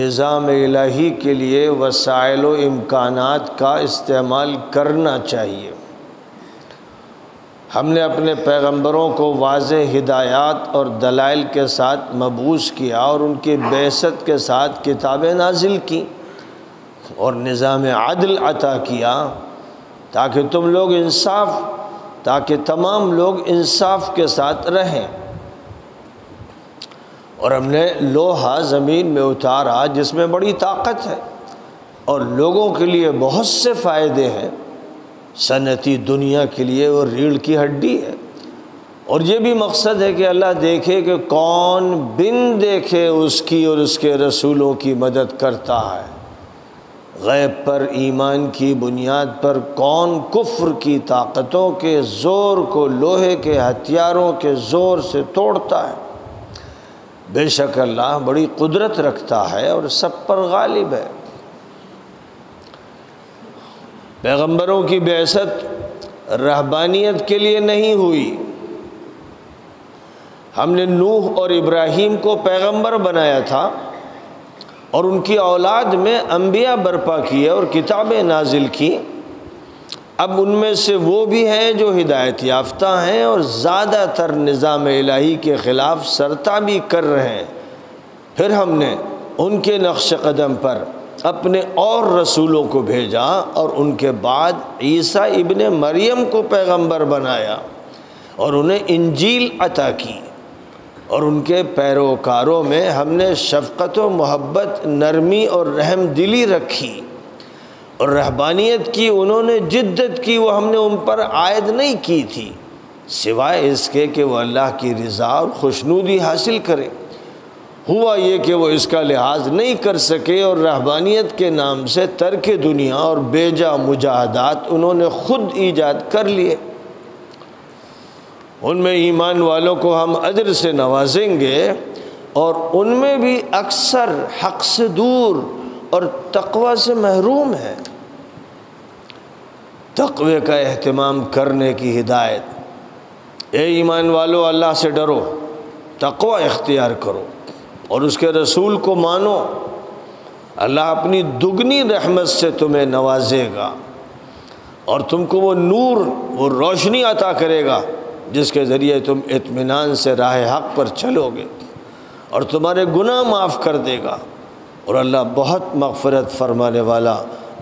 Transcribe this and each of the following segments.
निज़ाम इलाही के लिए वसाइल इम्कान का इस्तेमाल करना चाहिए। हमने अपने पैगंबरों को वाज हिदायत और दलाइल के साथ मबूस किया और उनकी बेसत के साथ किताबें नाजिल की और निज़ाम आदल अता किया ताकि तुम लोग इंसाफ, ताकि तमाम लोग इंसाफ के साथ रहें। और हमने लोहा ज़मीन में उतारा जिसमें बड़ी ताकत है और लोगों के लिए बहुत से फ़ायदे हैं। सनती दुनिया के लिए वो रीढ़ की हड्डी है। और ये भी मकसद है कि अल्लाह देखे कि कौन बिन देखे उसकी और उसके रसूलों की मदद करता है। गैब पर ईमान की बुनियाद पर कौन कुफ्र की ताकतों के ज़ोर को लोहे के हथियारों के ज़ोर से तोड़ता है। बेशक अल्लाह बड़ी कुदरत रखता है और सब पर गालिब है। पैगंबरों की बेसत रहबानियत के लिए नहीं हुई। हमने नूह और इब्राहीम को पैगंबर बनाया था और उनकी औलाद में अम्बिया बर्पा किए और किताबें नाजिल की। अब उनमें से वो भी हैं जो हिदायत याफ्ता हैं और ज़्यादातर निज़ाम इलाही के ख़िलाफ़ सरता भी कर रहे हैं। फिर हमने उनके नक्श कदम पर अपने और रसूलों को भेजा और उनके बाद ईसा इबन मरियम को पैगंबर बनाया और उन्हें इंजील अता की और उनके पैरोकारों में हमने शफ़क़त व मोहब्बत, नरमी और रहम दिली रखी। और रहबानियत की, उन्होंने जिद्दत की, वो हमने उन पर आयद नहीं की थी। सिवाय इसके कि वो अल्लाह की रज़ा और खुशनूदी हासिल करें। हुआ ये कि वो इसका लिहाज नहीं कर सके और रहबानियत के नाम से तर्क दुनिया और बेजा मुजाहदात उन्होंने ख़ुद ईजाद कर लिए। उनमें ईमान वालों को हम अजर से नवाजेंगे और उनमें भी अक्सर हक से दूर और तकवा से महरूम है। तकवे का अहतमाम करने की हिदायत। ए ईमान वालो, अल्लाह से डरो, तकवा इख्तियार करो और उसके रसूल को मानो। अल्लाह अपनी दुगनी रहमत से तुम्हें नवाजेगा और तुमको वो नूर, वो रोशनी अता करेगा जिसके ज़रिए तुम इत्मीनान से राह हक पर चलोगे और तुम्हारे गुनाह माफ़ कर देगा। और अल्लाह बहुत मगफ़रत फरमाने वाला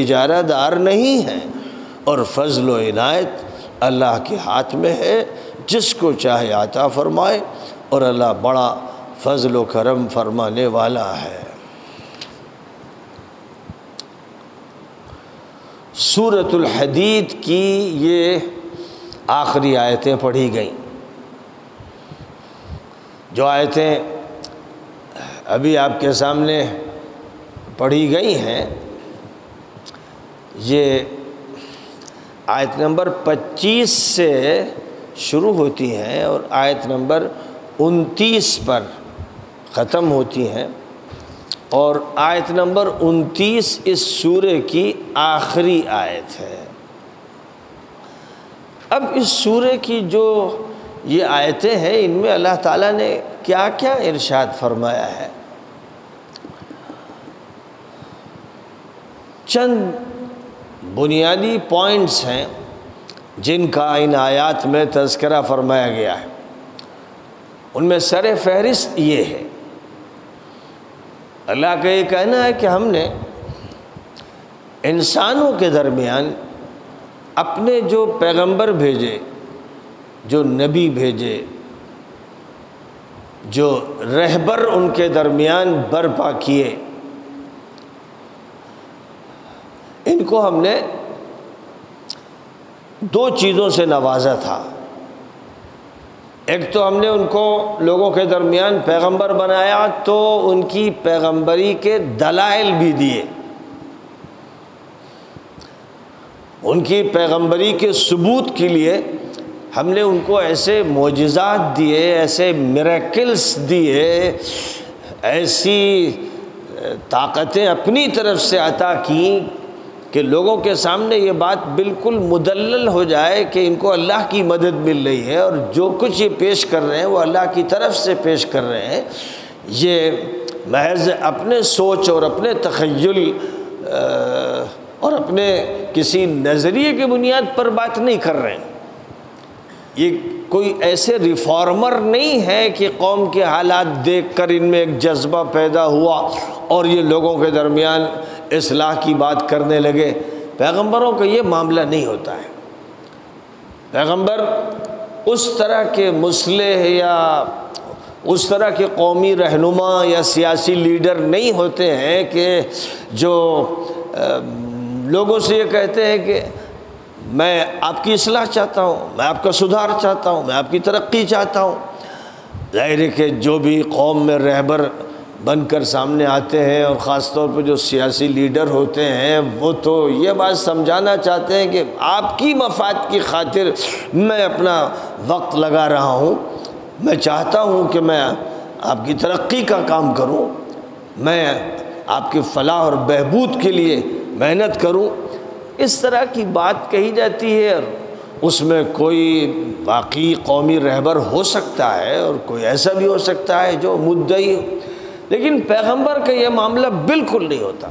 इजारादार नहीं हैं। और फ़ज़ल इनायत अल्लाह के हाथ में है, जिसको चाहे आता फरमाए और अल्लाह बड़ा फ़ज़ल करम फरमाने वाला है। सूरतुल हदीद की ये आखिरी आयतें पढ़ी गईं। जो आयतें अभी आपके सामने पढ़ी गई हैं, ये आयत नंबर 25 से शुरू होती हैं और आयत नंबर 29 पर ख़त्म होती हैं और आयत नंबर 29 इस सूरे की आखिरी आयत है। अब इस सूर्य की जो ये आयतें हैं, इनमें अल्लाह ताला ने क्या क्या इरशाद फरमाया है? चंद बुनियादी पॉइंट्स हैं, जिनका इन आयात में तस्करा फरमाया गया है। उनमें सर फहरिस्त ये है। अल्लाह का ये कहना है कि हमने इंसानों के दरमियान अपने जो पैगंबर भेजे, जो नबी भेजे, जो रहबर उनके दरमियान बर्पा किए इनको हमने दो चीज़ों से नवाजा था। एक तो हमने उनको लोगों के दरमियान पैगंबर बनाया तो उनकी पैगंबरी के दलाइल भी दिए। उनकी पैगंबरी के सबूत के लिए हमने उनको ऐसे मोजात दिए, ऐसे मेरेकल्स दिए, ऐसी ताकतें अपनी तरफ़ से अता की कि लोगों के सामने ये बात बिल्कुल मुदल्ल हो जाए कि इनको अल्लाह की मदद मिल रही है और जो कुछ ये पेश कर रहे हैं वो अल्लाह की तरफ़ से पेश कर रहे हैं। ये महज अपने सोच और अपने तखयल और अपने किसी नज़रिए की बुनियाद पर बात नहीं कर रहे हैं। ये कोई ऐसे रिफॉर्मर नहीं है कि कौम के हालात देख कर इनमें एक जज्बा पैदा हुआ और ये लोगों के दरमियान इसलाह की बात करने लगे, पैगंबरों का ये मामला नहीं होता है। पैगंबर उस तरह के मुसले या उस तरह के कौमी रहनुमा या सियासी लीडर नहीं होते हैं कि जो लोगों से ये कहते हैं कि मैं आपकी असलाह चाहता हूँ, मैं आपका सुधार चाहता हूँ, मैं आपकी तरक्की चाहता हूँ। ज़ाहिर है कि जो भी कौम में रहबर बनकर सामने आते हैं और ख़ास तौर पर जो सियासी लीडर होते हैं, वो तो ये बात समझाना चाहते हैं कि आपकी मफाद की खातिर मैं अपना वक्त लगा रहा हूँ। मैं चाहता हूँ कि मैं आपकी तरक्की का काम करूँ। मैं आपके फलाह और बहबूद के लिए मेहनत करूँ। इस तरह की बात कही जाती है उसमें कोई वाकई कौमी रहबर हो सकता है और कोई ऐसा भी हो सकता है जो मुद्दई लेकिन पैगंबर का यह मामला बिल्कुल नहीं होता।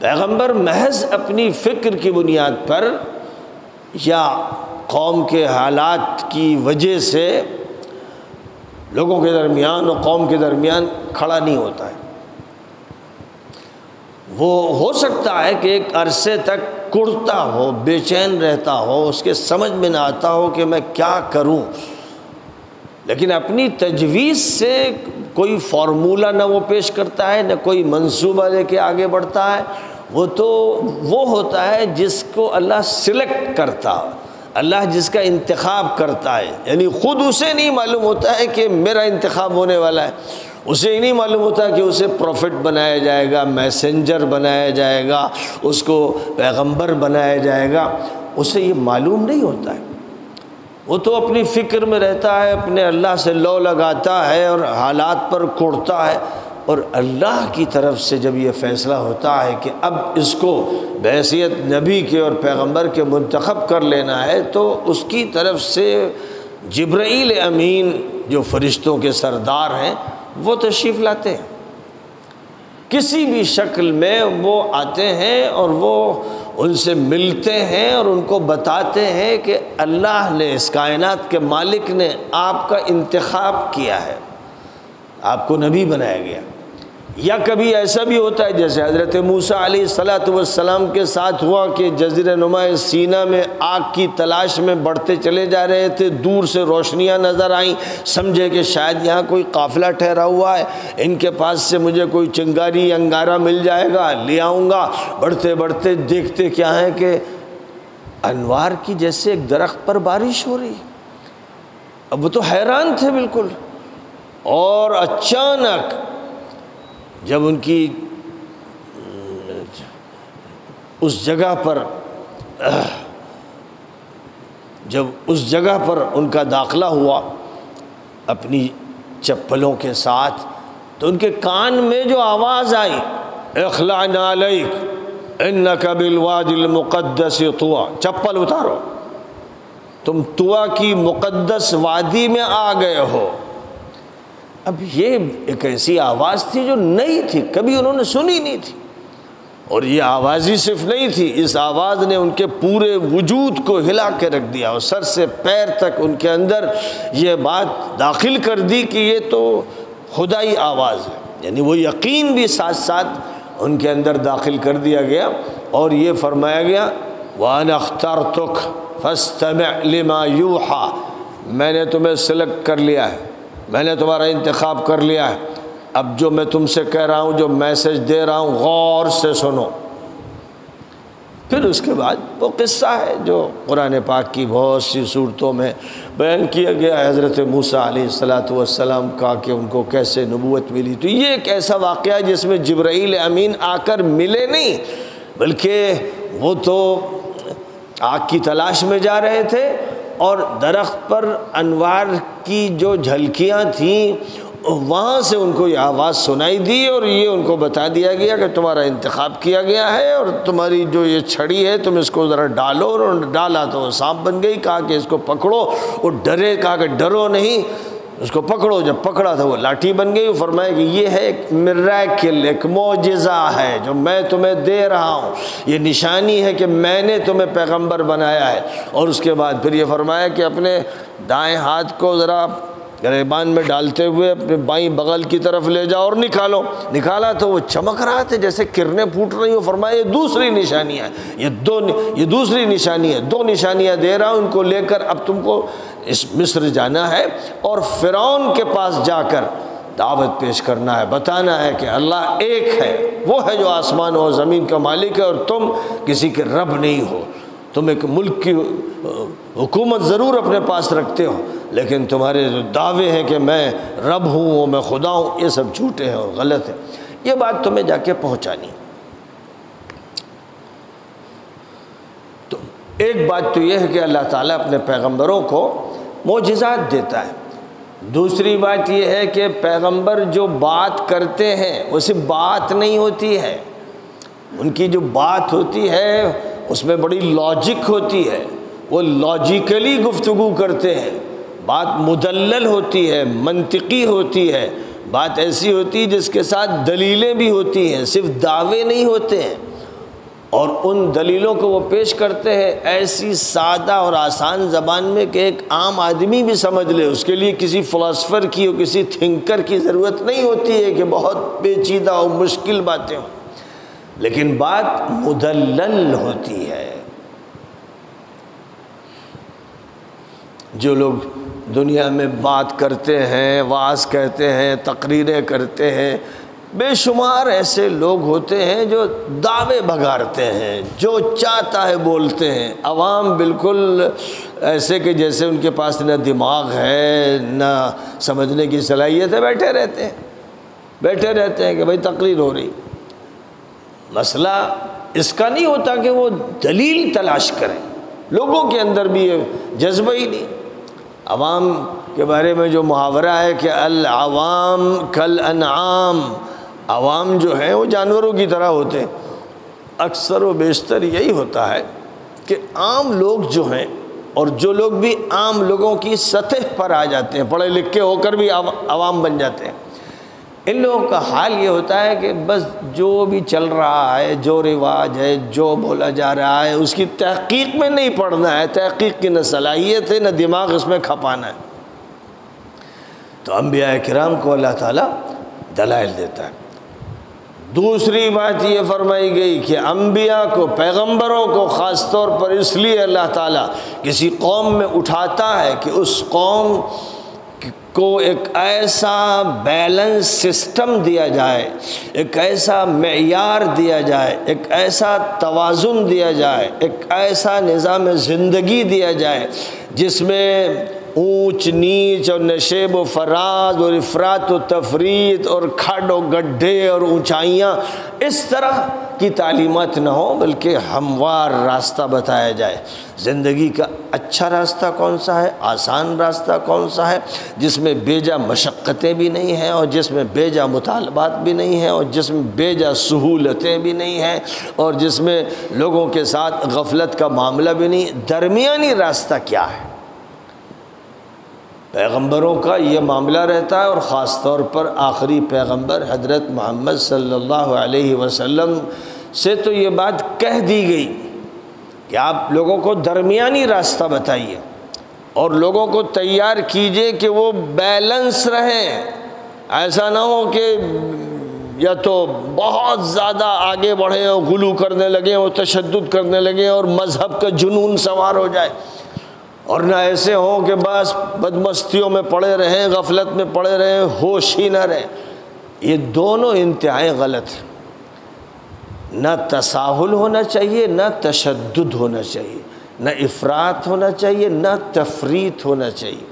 पैगंबर महज अपनी फ़िक्र की बुनियाद पर या कौम के हालात की वजह से लोगों के दरमियान और कौम के दरमियान खड़ा नहीं होता है। वो हो सकता है कि एक अरसे तक कुड़ता हो, बेचैन रहता हो, उसके समझ में ना आता हो कि मैं क्या करूँ। लेकिन अपनी तजवीज़ से कोई फार्मूला ना वो पेश करता है, ना कोई मंसूबा लेके आगे बढ़ता है। वो तो वो होता है जिसको अल्लाह सिलेक्ट करता, अल्लाह जिसका इंतखब करता है। यानी ख़ुद उसे नहीं मालूम होता है कि मेरा इंतखब होने वाला है। उसे ही नहीं मालूम होता कि उसे प्रॉफिट बनाया जाएगा मैसेंजर बनाया जाएगा, उसको पैगंबर बनाया जाएगा। उसे ये मालूम नहीं होता है। वो तो अपनी फ़िक्र में रहता है, अपने अल्लाह से लो लगाता है और हालात पर कोड़ता है। और अल्लाह की तरफ़ से जब ये फ़ैसला होता है कि अब इसको बहसीत नबी के और पैगंबर के मंतखब कर लेना है तो उसकी तरफ़ से जब्राईल अमीन जो फ़रिश्तों के सरदार हैं, वो तशरीफ़ लाते हैं। किसी भी शक्ल में वो आते हैं और वो उनसे मिलते हैं और उनको बताते हैं कि अल्लाह ने इस कायनात के मालिक ने आपका इंतखब किया है। आपको नबी बनाया गया। या कभी ऐसा भी होता है, जैसे हज़रत मूसा सलाम के साथ हुआ कि जजीर नुमा सीना में आग की तलाश में बढ़ते चले जा रहे थे, दूर से रोशनियाँ नज़र आईं, समझे कि शायद यहाँ कोई काफ़िला ठहरा हुआ है, इनके पास से मुझे कोई चिंगारी अंगारा मिल जाएगा, ले आऊँगा। बढ़ते बढ़ते देखते क्या है कि अनवार की जैसे एक दरख्त पर बारिश हो रही। अब वो तो हैरान थे बिल्कुल। और अचानक जब उनकी, उस जगह पर, जब उस जगह पर उनका दाखला हुआ अपनी चप्पलों के साथ तो उनके कान में जो आवाज़ आई अखला नालक इन कबिलवादिलमुक़दस तुआ। चप्पल उतारो। तुम तुआ की मुक़दस वादी में आ गए हो। अब ये एक ऐसी आवाज़ थी जो नई थी, कभी उन्होंने सुनी नहीं थी। और ये आवाज़ ही सिर्फ़ नहीं थी, इस आवाज़ ने उनके पूरे वजूद को हिला के रख दिया और सर से पैर तक उनके अंदर ये बात दाखिल कर दी कि ये तो खुदाई आवाज़ है। यानी वो यकीन भी साथ साथ उनके अंदर दाखिल कर दिया गया और ये फरमाया गया, वान अख्तर तुख फस्तम यूहा। मैंने तुम्हें सिलेक्ट कर लिया है। मैंने तुम्हारा इंतखब कर लिया है। अब जो मैं तुमसे कह रहा हूँ, जो मैसेज दे रहा हूँ, गौर से सुनो। फिर उसके बाद वो किस्सा है जो कुरान पाक की बहुत सी सूरतों में बयान किया गया हज़रत मूसा सलाम का कि उनको कैसे नबूत मिली। तो ये एक ऐसा वाक़ है जिसमें जब्राईल अमीन आकर मिले नहीं, बल्कि वो तो आग की तलाश में जा रहे थे और दरख्त पर अनवार की जो झलकियाँ थीं, वहाँ से उनको ये आवाज़ सुनाई दी और ये उनको बता दिया गया कि तुम्हारा इंतखब किया गया है और तुम्हारी जो ये छड़ी है, तुम इसको ज़रा डालो और डाला तो सांप बन गई, कहा कि इसको पकड़ो और डरे, कहा कि डरो नहीं। उसको पकड़ो, जब पकड़ा था वो लाठी बन गई फरमाया कि ये है एक मिराकिल एक मोजा है जो मैं तुम्हें दे रहा हूँ। ये निशानी है कि मैंने तुम्हें पैगंबर बनाया है। और उसके बाद फिर ये फरमाया कि अपने दाएँ हाथ को ज़रा गरेबान में डालते हुए अपने बाई बगल की तरफ़ ले जाओ और निकालो। निकाला तो वो चमक रहा था, जैसे किरणें फूट रही हो। फरमाया, ये दूसरी निशानी है। ये दो ये दूसरी निशानी है। दो निशानियाँ दे रहा हूँ उनको लेकर। अब तुमको इस मिस्र जाना है और फ़िरौन के पास जाकर दावत पेश करना है। बताना है कि अल्लाह एक है। वो है जो आसमान और ज़मीन का मालिक है और तुम किसी के रब नहीं हो। तुम एक मुल्क की हुकूमत ज़रूर अपने पास रखते हो। लेकिन तुम्हारे जो दावे हैं कि मैं रब हूँ, वो मैं खुदा हूँ, ये सब झूठे हैं और गलत हैं। ये बात तुम्हें जाके पहुँचानी। तो एक बात तो यह है कि अल्लाह ताला अपने पैगंबरों को मोजात देता है। दूसरी बात यह है कि पैगंबर जो बात करते हैं, वो सिर्फ़ बात नहीं होती है। उनकी जो बात होती है, उसमें बड़ी लॉजिक होती है। वो लॉजिकली गुफ्तु करते हैं। बात मुदल्ल होती है मनतिकी होती है। बात ऐसी होती है जिसके साथ दलीलें भी होती हैं, सिर्फ़ दावे नहीं होते हैं। और उन दलीलों को वो पेश करते हैं, ऐसी सादा और आसान ज़बान में कि एक आम आदमी भी समझ ले। उसके लिए किसी फ़िलासफ़र की और किसी थिंकर की ज़रूरत नहीं होती है कि बहुत पेचीदा और मुश्किल बातें हों। लेकिन बात मुदल्ल होती है। जो लोग दुनिया में बात करते हैं वास कहते हैं, तकरीरें करते हैं। बेशुमार ऐसे लोग होते हैं जो दावे भगाड़ते हैं, जो चाहता है बोलते हैं। आवाम बिल्कुल ऐसे कि जैसे उनके पास न दिमाग है, न समझने की सलाहियत है, बैठे रहते हैं। बैठे रहते हैं कि भाई तकरीर हो रही। मसला इसका नहीं होता कि वो दलील तलाश करें। लोगों के अंदर भी ये जज्बा ही नहीं। आवाम के बारे में जो मुहावरा है कि अल आवाम कल अनआम आवाम जो हैं वो जानवरों की तरह होते हैं। अक्सर व बेशतर यही होता है कि आम लोग जो हैं और जो लोग भी आम लोगों की सतह पर आ जाते हैं, पढ़े लिखे होकर भी आवाम बन जाते हैं। इन लोगों का हाल ये होता है कि बस जो भी चल रहा है, जो रिवाज है, जो बोला जा रहा है, उसकी तहकीक में नहीं पढ़ना है। तहकीक की न सलाहियत है, न दिमाग उसमें खपाना है। तो अम्बिया कराम को अल्लाह ताला दलाइल देता है। दूसरी बात ये फरमाई गई कि अम्बिया को, पैगंबरों को ख़ास तौर पर इसलिए अल्लाह ताला किसी कौम में उठाता है कि उस कौम को एक ऐसा बैलेंस सिस्टम दिया जाए, एक ऐसा मैार दिया जाए, एक ऐसा तोज़ुन दिया जाए, एक ऐसा निज़ाम ज़िंदगी दिया जाए, जिसमें ऊंच नीच और नशेब व फराज और अफरात व तफरीत और खड और गड्ढे और ऊंचाइयाँ इस तरह की तालीमत ना हो, बल्कि हमवार रास्ता बताया जाए। ज़िंदगी का अच्छा रास्ता कौन सा है? आसान रास्ता कौन सा है? जिसमें बेजा मशक्क़तें भी नहीं हैं और जिसमें बेजा मुतालबात भी नहीं हैं और जिसमें बेजा सहूलतें भी नहीं हैं और जिसमें लोगों के साथ गफलत का मामला भी नहीं। दरमियानी रास्ता क्या है? पैगंबरों का ये मामला रहता है और ख़ास तौर पर आखिरी पैगंबर हज़रत मोहम्मद सल्लल्लाहु अलैहि वसल्लम से तो ये बात कह दी गई कि आप लोगों को दरमियानी रास्ता बताइए और लोगों को तैयार कीजिए कि वो बैलेंस रहें। ऐसा ना हो कि या तो बहुत ज़्यादा आगे बढ़ें और गुलू करने लगें और तशद करने लगें और मज़हब का जुनून सवार हो जाए। और ना ऐसे हों कि बस बदमस्तियों में पड़े रहें, गफलत में पड़े रहें, होश ही ना रहें। ये दोनों इंतहाएँ गलत हैं। न तसाहुल होना चाहिए, न तशद होना चाहिए। न इफ़रात होना चाहिए, न तफरीत होना चाहिए।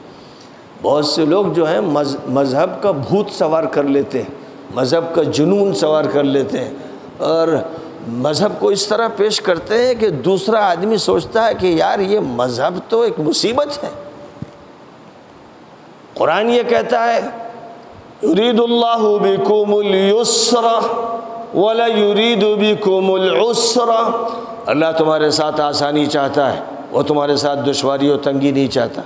बहुत से लोग जो हैं, मज, मज़हब का भूत सवार कर लेते हैं, मज़हब का जुनून सवार कर लेते हैं। और मज़हब को इस तरह पेश करते हैं कि दूसरा आदमी सोचता है कि यार, ये मज़हब तो एक मुसीबत है। कुरान ये कहता है अल्लाह तुम्हारे साथ आसानी चाहता है, वो तुम्हारे साथ दुश्वारी और तंगी नहीं चाहता।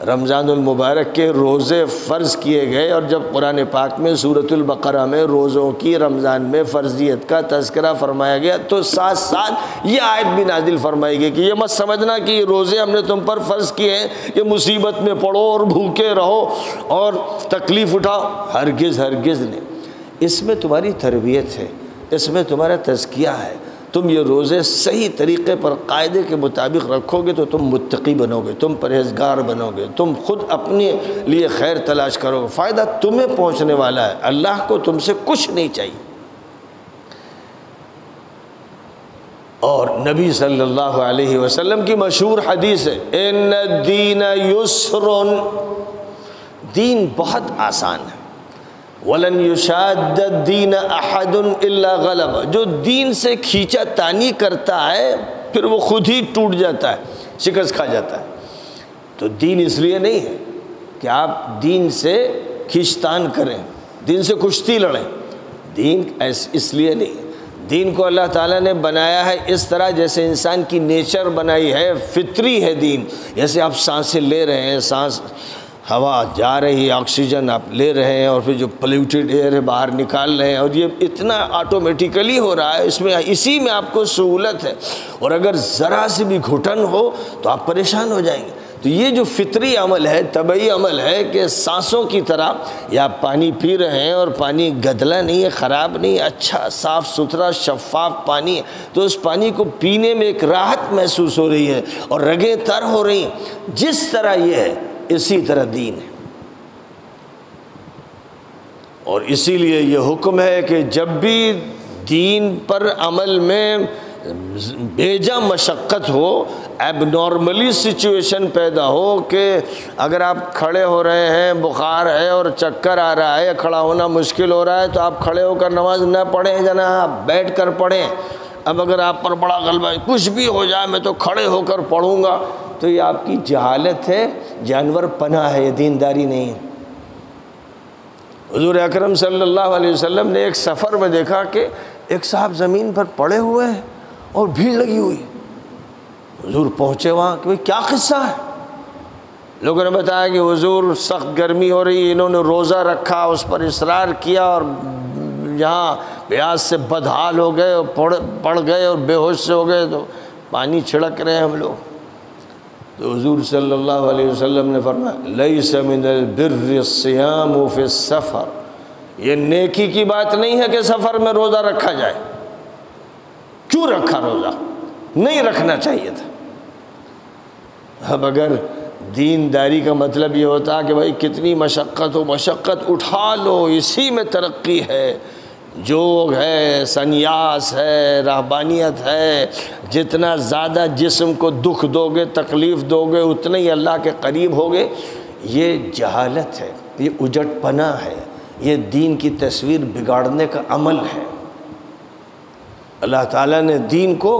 रमज़ानमबारक के रोज़े फ़र्ज़ किए गए और जब कुरान पाक में सूरतुल्बक़रा में रोज़ों की रमज़ान में फ़र्जियत का तस्करा फरमाया गया तो साथ साथ ये आयत भी नाजिल फरमाई गई कि ये मत समझना कि रोज़े हमने तुम पर फ़र्ज़ किए हैं कि मुसीबत में पड़ो और भूखे रहो और तकलीफ़ उठाओ। हरगिज़ हरगिज़ ने इसमें तुम्हारी तरबियत है, इसमें तुम्हारा तस्किया है। तुम ये रोज़े सही तरीक़े पर कायदे के मुताबिक रखोगे तो तुम मुतकी बनोगे, तुम परहेजगार बनोगे, तुम ख़ुद अपने लिए खैर तलाश करोगे। फ़ायदा तुम्हें पहुँचने वाला है, अल्लाह को तुमसे कुछ नहीं चाहिए। और नबी सल्लल्लाहु अलैहि वसल्लम की मशहूर हदीस है इन दीन युसरुन। दीन बहुत आसान है। वलन युशादीन अहदन गलब जो दीन से खींचा तानी करता है, फिर वो खुद ही टूट जाता है, शिकस्त खा जाता है। तो दीन इसलिए नहीं है कि आप दीन से खींचतान करें, दीन से कुश्ती लड़ें। दीन इसलिए नहीं दीन को अल्लाह ताला ने बनाया है इस तरह जैसे इंसान की नेचर बनाई है, फितरी है दीन। जैसे आप साँसें ले रहे हैं, सांस हवा जा रही है ऑक्सीजन आप ले रहे हैं और फिर जो पोल्यूटेड एयर है बाहर निकाल रहे हैं और ये इतना ऑटोमेटिकली हो रहा है, इसमें इसी में आपको सहूलत है। और अगर ज़रा से भी घुटन हो तो आप परेशान हो जाएँगे। तो ये जो फितरी अमल है तबई अमल है कि सांसों की तरह या पानी पी रहे हैं और पानी गदला नहीं है, ख़राब नहीं अच्छा साफ़ सुथरा शफाफ पानी है तो उस पानी को पीने में एक राहत महसूस हो रही है और रगें तर हो रही हैं। जिस तरह ये है इसी तरह दीन है। और इसीलिए ये हुक्म है कि जब भी दीन पर अमल में बेजा मशक्क़त हो एबनॉर्मली सिचुएशन पैदा हो कि अगर आप खड़े हो रहे हैं, बुखार है और चक्कर आ रहा है, खड़ा होना मुश्किल हो रहा है तो आप खड़े होकर नमाज़ न पढ़ें आप बैठ कर पढ़ें। अब अगर आप पर बड़ा गलबा, कुछ भी हो जाए, मैं तो खड़े होकर पढ़ूँगा। तो ये आपकी जहालत है, जानवर पना है, ये दीनदारी नहीं है। हजूर अक्रम सल्लल्लाहु अलैहि ने एक सफ़र में देखा कि एक साहब ज़मीन पर पड़े हुए हैं और भीड़ लगी हुई हजूर पहुँचे वहाँ कि भाई क्या किस्सा है? लोगों ने बताया कि हजूर सख्त गर्मी हो रही है, इन्होंने रोज़ा रखा, उस पर इसरार किया और यहाँ प्याज से बदहाल हो गए और पड़ पड़ गए और बेहोश से हो गए तो पानी छिड़क रहे हैं हम लोग। तो हजूर अलैहि वसल्लम ने फरमाया लई सफ़र। ये नेकी की बात नहीं है कि सफ़र में रोज़ा रखा जाए। क्यों रखा रोज़ा? नहीं रखना चाहिए था। अब अगर दीनदारी का मतलब ये होता कि भाई कितनी मशक्क़त हो, मशक्क़त उठा लो, इसी में तरक्की है। जोग है संयास है, रहबानियत है। जितना ज़्यादा जिस्म को दुख दोगे, तकलीफ़ दोगे, उतने ही अल्लाह के करीब होगे। ये जहालत है, ये उजटपना है, ये दीन की तस्वीर बिगाड़ने का अमल है। अल्लाह ताला ने दीन को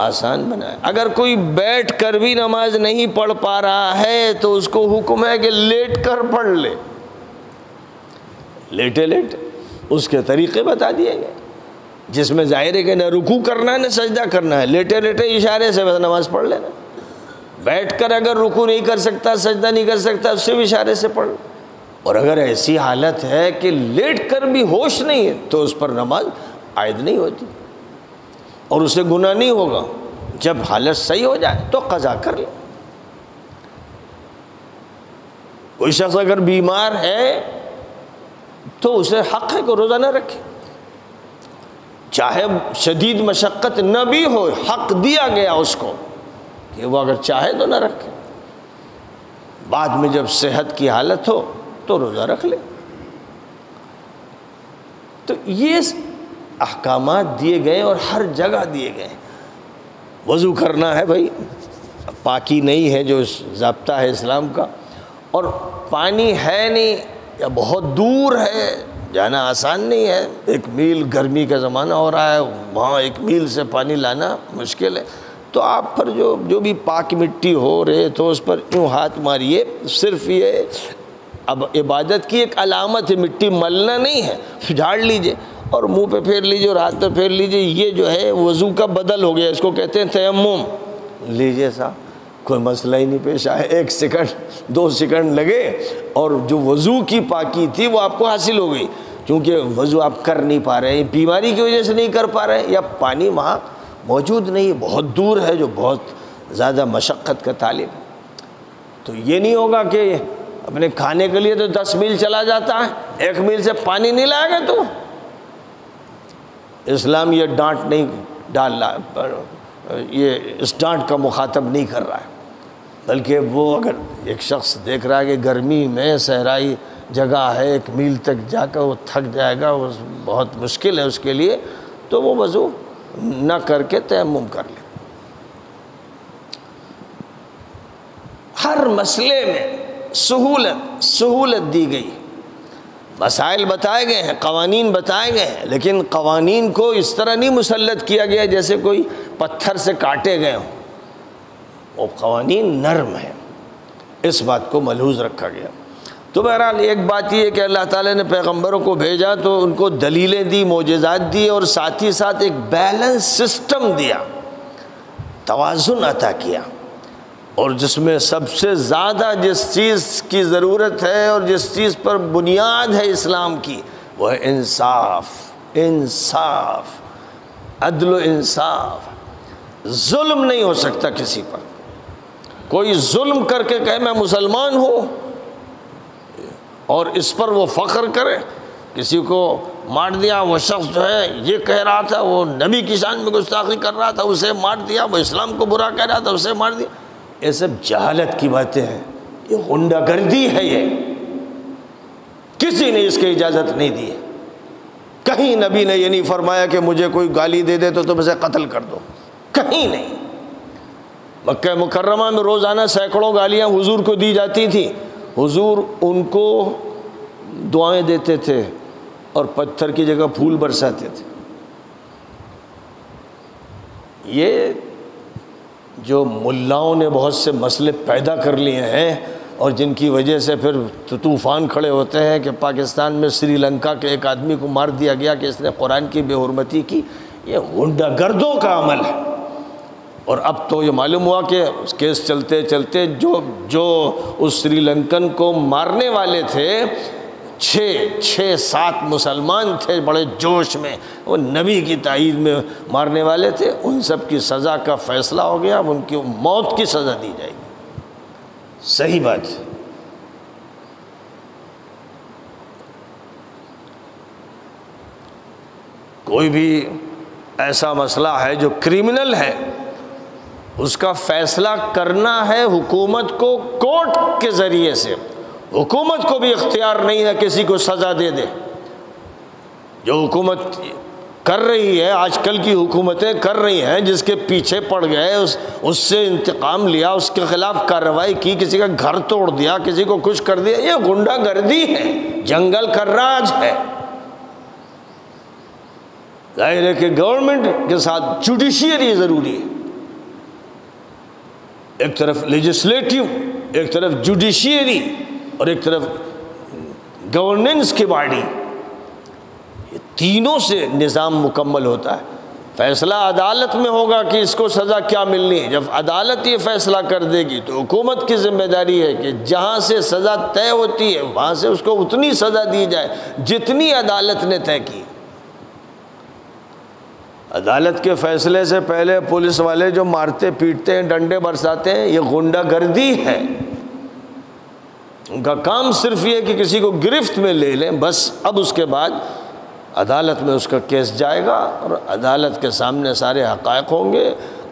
आसान बनाया। अगर कोई बैठ कर भी नमाज़ नहीं पढ़ पा रहा है तो उसको हुक्म है कि लेट कर पढ़ ले। लेटे लेटे। उसके तरीक़े बता दिए गए। जिसमें ज़ाहिर है कि न रुकू करना है, न सजदा करना है। लेटे लेटे इशारे से बस नमाज़ पढ़ लेना। बैठ कर अगर रुकू नहीं कर सकता, सजदा नहीं कर सकता भी इशारे से पढ़। और अगर ऐसी हालत है कि लेट कर भी होश नहीं है तो उस पर नमाज़ आयद नहीं होती। और उसे गुना नहीं होगा। जब हालत सही हो जाए तो कज़ा कर ले। कोई शख्स अगर बीमार है तो उसे हक है कि रोज़ा न रखे। चाहे शदीद मशक्क़त न भी हो, हक दिया गया उसको कि वो अगर चाहे तो न रखे। बाद में जब सेहत की हालत हो तो रोज़ा रख ले। तो ये अहकाम दिए गए और हर जगह दिए गए वज़ू करना है भाई। पाकी नहीं है जो जबता है इस्लाम का। और पानी है नहीं या बहुत दूर है, जाना आसान नहीं है। एक मील गर्मी का ज़माना हो रहा है, वहाँ एक मील से पानी लाना मुश्किल है। तो आप पर जो जो भी पाक मिट्टी हो रहे तो उस पर यूँ हाथ मारिए, सिर्फ़ ये, अब इबादत की एक अलामत है, मिट्टी मलना नहीं है झाड़ लीजिए और मुँह पे फेर लीजिए और हाथ पे फेर लीजिए, ये जो है, वज़ू का बदल हो गया, इसको कहते हैं तयम लीजिए साहब। कोई मसला ही नहीं पेश आया। एक सेकंड, दो सेकंड लगे और जो वज़ू की पाकी थी वो आपको हासिल हो गई। क्योंकि वज़ू आप कर नहीं पा रहे हैं, बीमारी की वजह से नहीं कर पा रहे हैं, या पानी वहाँ मौजूद नहीं बहुत दूर है जो बहुत ज़्यादा मशक्क़त का तालिब। तो ये नहीं होगा कि अपने खाने के लिए तो दस मील चला जाता है, एक मील से पानी नहीं लाएगा तो। इस्लाम ये डांट नहीं डाल ये डांट का मुखातब नहीं कर रहा है। बल्कि वो अगर एक शख्स देख रहा है कि गर्मी में सहराई जगह है, एक मील तक जाकर वो थक जाएगा, वो बहुत मुश्किल है उसके लिए तो वो वज़ू न करके तयम कर ले। हर मसले में सहूलत सहूलत दी गई। मसाइल बताए गए हैं, कवानीन बताए गए हैं, लेकिन कवानीन को इस तरह नहीं मुसलत किया गया जैसे कोई पत्थर से काटे गए हों। वो कवानीन नर्म है। इस बात को मलहूज रखा गया। तो बहरहाल, एक बात ये कि अल्लाह ताला ने पैगंबरों को भेजा तो उनको दलीलें दी मोजात दी और साथ ही साथ एक बैलेंस सिस्टम दिया तोज़ुन अता किया। और जिसमें सबसे ज़्यादा जिस चीज़ की ज़रूरत है और जिस चीज़ पर बुनियाद है इस्लाम की, वह इंसाफ इंसाफ, अदल इंसाफ। जुल्म नहीं हो सकता किसी पर। कोई जुल्म करके कहे, मैं मुसलमान हूँ। और इस पर वो फ़ख्र करे। किसी को मार दिया, वो शख्स जो है, ये कह रहा था, वो नबी की शान में गुस्ताखी कर रहा था, उसे मार दिया, वो इस्लाम को बुरा कह रहा था, उसे मार दिया। ये सब जहालत की बातें हैं। ये गुंडागर्दी है ये। किसी ने इसकी इजाज़त नहीं दी कहीं नबी ने ये नहीं फरमाया कि मुझे कोई गाली दे दे तो तुम इसे कत्ल कर दो। कहीं नहीं। मक्का मुकर्रमा में रोज़ाना सैकड़ों गालियाँ हुजूर को दी जाती थी। हुजूर उनको दुआएँ देते थे और पत्थर की जगह फूल बरसाते थे। ये जो मुल्लाओं ने बहुत से मसले पैदा कर लिए हैं और जिनकी वजह से फिर तूफ़ान खड़े होते हैं कि पाकिस्तान में श्रीलंका के एक आदमी को मार दिया गया कि इसने कुरान की बेहरमती की, ये गुंडागर्दों का अमल है। और अब तो ये मालूम हुआ कि केस चलते चलते जो जो उस श्रीलंकन को मारने वाले थे छः छः सात मुसलमान थे बड़े जोश में। वो नबी की ताइद में मारने वाले थे। उन सब की सज़ा का फ़ैसला हो गया। अब उनकी मौत की सज़ा दी जाएगी। सही बात। है कोई भी ऐसा मसला है जो क्रिमिनल है, उसका फ़ैसला करना है हुकूमत को कोर्ट के ज़रिए से। हुकूमत को भी इख्तियार नहीं है, किसी को सज़ा दे दे। जो हुकूमत कर रही है, आजकल की हुकूमतें कर रही हैं, जिसके पीछे पड़ गए, उस, उससे इंतकाम लिया, उसके ख़िलाफ़ कार्रवाई की, किसी का घर तोड़ दिया, किसी को कुछ कर दिया, ये गुंडागर्दी है, जंगल का राज है। ज़ाहिर है कि गवर्नमेंट के साथ जुडिशियरी ज़रूरी है। एक तरफ़ लेजिस्लेटिव, एक तरफ़ जुडिशियरी। और एक तरफ़ गवर्नेंस की बॉडी। ये तीनों से निज़ाम मुकम्मल होता है। फैसला अदालत में होगा कि इसको सज़ा क्या मिलनी है। जब अदालत ये फैसला कर देगी तो हुकूमत की ज़िम्मेदारी है कि जहाँ से सज़ा तय होती है, वहाँ से उसको उतनी सज़ा दी जाए जितनी अदालत ने तय की। अदालत के फैसले से पहले पुलिस वाले जो मारते पीटते हैं, डंडे बरसाते हैं, ये गुंडागर्दी है। उनका काम सिर्फ़ ये कि किसी को गिरफ्त में ले लें, बस अब उसके बाद अदालत में उसका केस जाएगा और अदालत के सामने सारे हक़ होंगे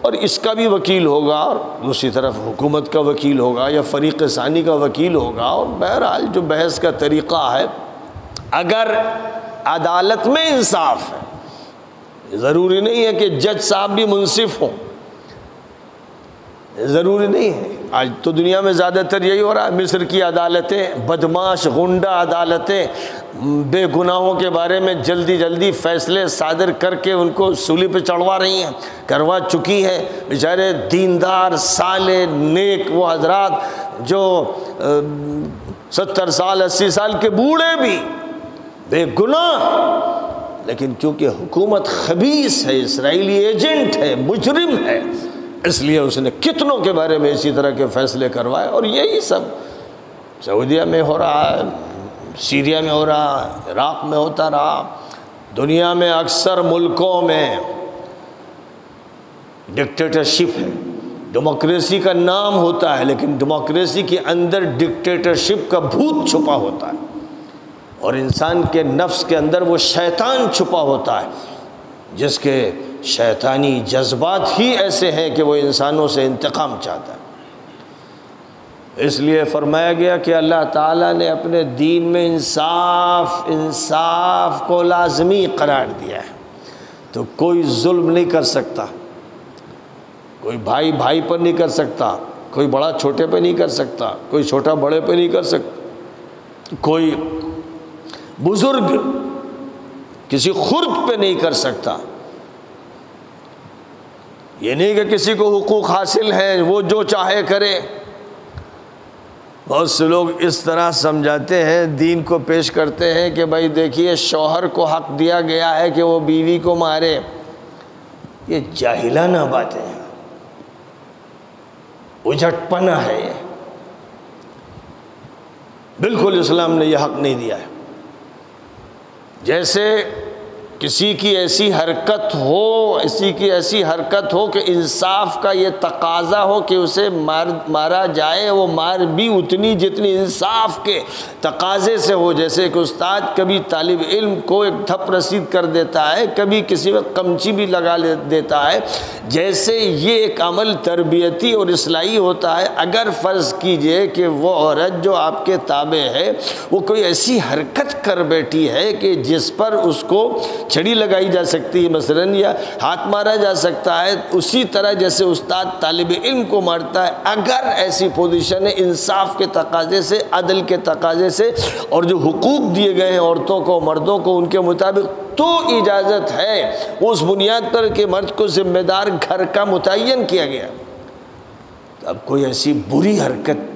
और इसका भी वकील होगा और दूसरी तरफ़ हुकूमत का वकील होगा या फ़रीक़ सानी का वकील होगा और बहरहाल जो बहस का तरीक़ा है, अगर अदालत में इंसाफ है, ज़रूरी नहीं है कि जज साहब भी मुनसिफ हों। ज़रूरी नहीं है। आज तो दुनिया में ज़्यादातर यही हो रहा है, मिस्र की अदालतें, बदमाश, गुंडा अदालतें, बेगुनाहों के बारे में जल्दी जल्दी फ़ैसले सादर करके उनको सूली पे चढ़वा रही हैं, करवा चुकी हैं। बेचारे दीनदार, साले, नेक वो हजरात जो सत्तर साल, अस्सी साल के बूढ़े भी बेगुनाह। लेकिन क्योंकि हुकूमत खबीस है, इसराइली एजेंट है, मुजरिम है इसलिए उसने कितनों के बारे में इसी तरह के फ़ैसले करवाए और यही सब सऊदिया में हो रहा है, सीरिया में हो रहा है, इराक़ में होता रहा, दुनिया में अक्सर मुल्कों में डिक्टेटरशिप है। डेमोक्रेसी का नाम होता है, लेकिन डेमोक्रेसी के अंदर डिक्टेटरशिप का भूत छुपा होता है। और इंसान के नफ्स के अंदर वो शैतान छुपा होता है। जिसके शैतानी जज्बात ही ऐसे हैं कि वो इंसानों से इंतकाम चाहता है। इसलिए फरमाया गया कि अल्लाह ताला ने अपने दीन में इंसाफ इंसाफ को लाजमी करार दिया है। तो कोई जुल्म नहीं कर सकता, कोई भाई भाई पर नहीं कर सकता, कोई बड़ा छोटे पे नहीं कर सकता, कोई छोटा बड़े पे नहीं कर सकता, कोई बुज़ुर्ग किसी खुर्द पे नहीं कर सकता। ये नहीं कि किसी को हुकूक हासिल है, वो जो चाहे करे। बहुत से लोग इस तरह समझाते हैं, दीन को पेश करते हैं कि भाई देखिए, शौहर को हक दिया गया है कि वो बीवी को मारे। ये जाहिलाना बातें हैं। उझटपना है ये। बिल्कुल इस्लाम ने यह हक नहीं दिया है। जैसे किसी की ऐसी हरकत हो, किसी की ऐसी हरकत हो कि इंसाफ का ये तकाजा हो कि उसे मार, मारा जाए, वो मार भी उतनी जितनी इंसाफ के तकाजे से हो। जैसे एक उस्ताद कभी तालिब इल्म को एक धप रसीद कर देता है, कभी किसी वक्त कमची भी लगा देता है। जैसे ये एक अमल तरबियती और इसलाई होता है, अगर फ़र्ज़ कीजिए कि वो औरत जो आपके ताबे है, वो कोई ऐसी हरकत कर बैठी है कि जिस पर उसको छड़ी लगाई जा सकती है, मसलन या हाथ मारा जा सकता है। उसी तरह जैसे उस्ताद तालब इल्म को मारता है, अगर ऐसी पोजीशन है, इंसाफ के तकाजे से, अदल के तकाजे से, और जो हुकूक दिए गए हैं औरतों को, मर्दों को, उनके मुताबिक तो इजाज़त है। उस बुनियाद पर कि मर्द को ज़िम्मेदार घर का मुतन किया गया। अब कोई ऐसी बुरी हरकत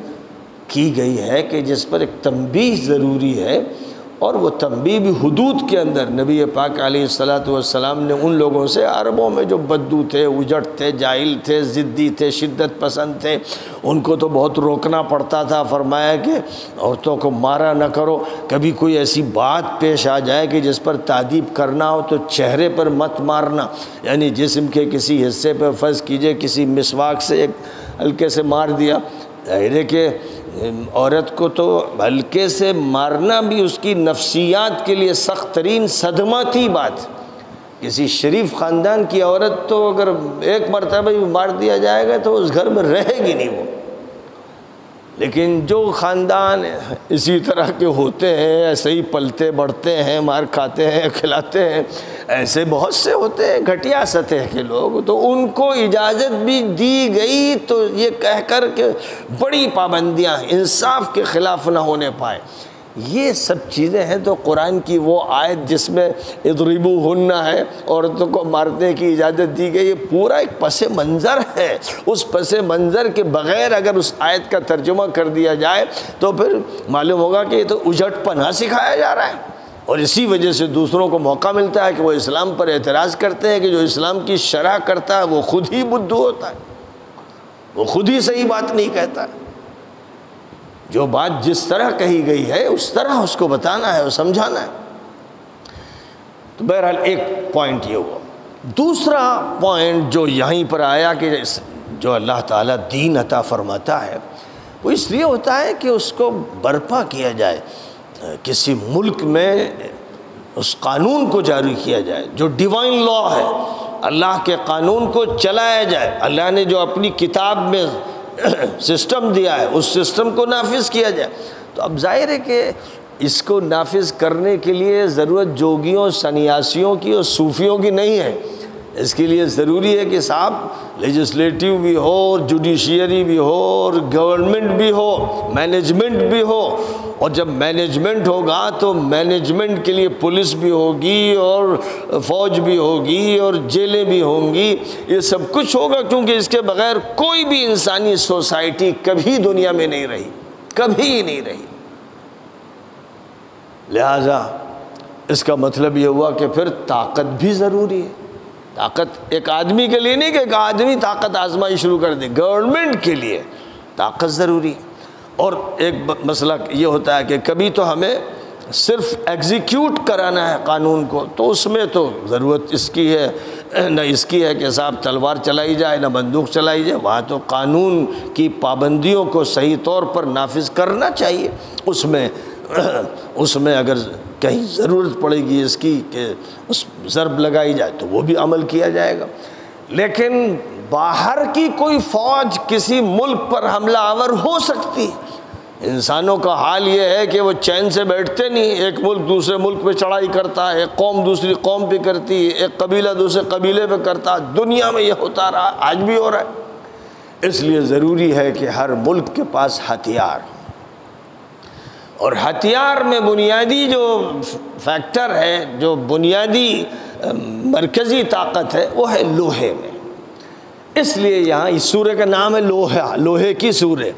की गई है कि जिस पर एक तंबी ज़रूरी है और वो तंबी भी हदूद के अंदर नबी पाक सलाम ने उन लोगों से अरबों में जो बद्दू थे उजट थे, जाहिल थे, ज़िद्दी थे, शिद्दत पसंद थे, उनको तो बहुत रोकना पड़ता था। फरमाया कि औरतों को मारा न करो। कभी कोई ऐसी बात पेश आ जाए कि जिस पर तादीब करना हो तो चेहरे पर मत मारना। यानी जिसम के किसी हिस्से पर फ़र्ज़ कीजिए, किसी मिसवाक से एक हल्के से मार दिया। ज़ाहिर के औरत को तो हल्के से मारना भी उसकी नफसियात के लिए सख्त तरीन सदमा थी बात। किसी शरीफ ख़ानदान की औरत तो अगर एक मरतबा भी मार दिया जाएगा तो उस घर में रहेगी नहीं वो। लेकिन जो ख़ानदान इसी तरह के होते हैं, ऐसे ही पलते बढ़ते हैं, मार खाते हैं, खिलाते हैं, ऐसे बहुत से होते हैं, घटिया सतह के लोग। तो उनको इजाज़त भी दी गई तो ये कह कर के बड़ी पाबंदियाँ, इंसाफ के ख़िलाफ़ ना होने पाए। ये सब चीज़ें हैं तो कुरान की वो आयत जिसमें इदरीबू हन्ना है, औरतों को मारने की इजाज़त दी गई, ये पूरा एक पस मंज़र है। उस पस मंज़र के बग़ैर अगर उस आयत का तर्जुमा कर दिया जाए तो फिर मालूम होगा कि ये तो उजट पना सिखाया जा रहा है। और इसी वजह से दूसरों को मौका मिलता है कि वो इस्लाम पर एतराज़ करते हैं कि जो इस्लाम की शरह करता है, वो खुद ही बुद्धू होता है। वो खुद ही सही बात नहीं कहता। जो बात जिस तरह कही गई है, उस तरह उसको बताना है और समझाना है। तो बहरहाल एक पॉइंट ये हुआ। दूसरा पॉइंट जो यहीं पर आया कि जो अल्लाह ताला दीन अता फरमाता है, वो इसलिए होता है कि उसको बर्पा किया जाए, किसी मुल्क में उस कानून को जारी किया जाए, जो डिवाइन लॉ है, अल्लाह के कानून को चलाया जाए। अल्लाह ने जो अपनी किताब में सिस्टम दिया है, उस सिस्टम को नाफिज किया जाए। तो अब ज़ाहिर है कि इसको नाफिज करने के लिए ज़रूरत जोगियों, सन्यासियों की और सूफियों की नहीं है। इसके लिए ज़रूरी है कि साहब लेजिस्लेटिव भी हो, और जुडिशियरी भी हो, और गवर्नमेंट भी हो मैनेजमेंट भी हो। और जब मैनेजमेंट होगा तो मैनेजमेंट के लिए पुलिस भी होगी और फौज भी होगी और जेलें भी होंगी। ये सब कुछ होगा क्योंकि इसके बगैर कोई भी इंसानी सोसाइटी कभी दुनिया में नहीं रही, कभी ही नहीं रही। लिहाजा इसका मतलब ये हुआ कि फिर ताकत भी ज़रूरी है। ताकत एक आदमी के लिए नहीं कि एक आदमी ताकत आजमाई शुरू कर दे गवर्नमेंट के लिए ताकत ज़रूरी है। और एक मसला ये होता है कि कभी तो हमें सिर्फ़ एग्जीक्यूट कराना है कानून को तो उसमें तो ज़रूरत इसकी है, न इसकी है कि साहब तलवार चलाई जाए, ना बंदूक चलाई जाए, वहाँ तो कानून की पाबंदियों को सही तौर पर नाफिज करना चाहिए। उसमें उसमें अगर कहीं ज़रूरत पड़ेगी इसकी कि उस ज़रब लगाई जाए तो वो भी अमल किया जाएगा। लेकिन बाहर की कोई फौज किसी मुल्क पर हमला आवर हो सकती। इंसानों का हाल ये है कि वो चैन से बैठते नहीं, एक मुल्क दूसरे मुल्क पे चढ़ाई करता है, एक कौम दूसरी कौम पे करती है, एक कबीला दूसरे कबीले पे करता है। दुनिया में ये होता रहा, आज भी हो रहा है। इसलिए ज़रूरी है कि हर मुल्क के पास हथियार और हथियार में बुनियादी जो फैक्टर है, जो बुनियादी मरकज़ी ताकत है, वो है लोहे में। इसलिए यहाँ इस सूर्य का नाम है लोहा, लोहे की सूर्य।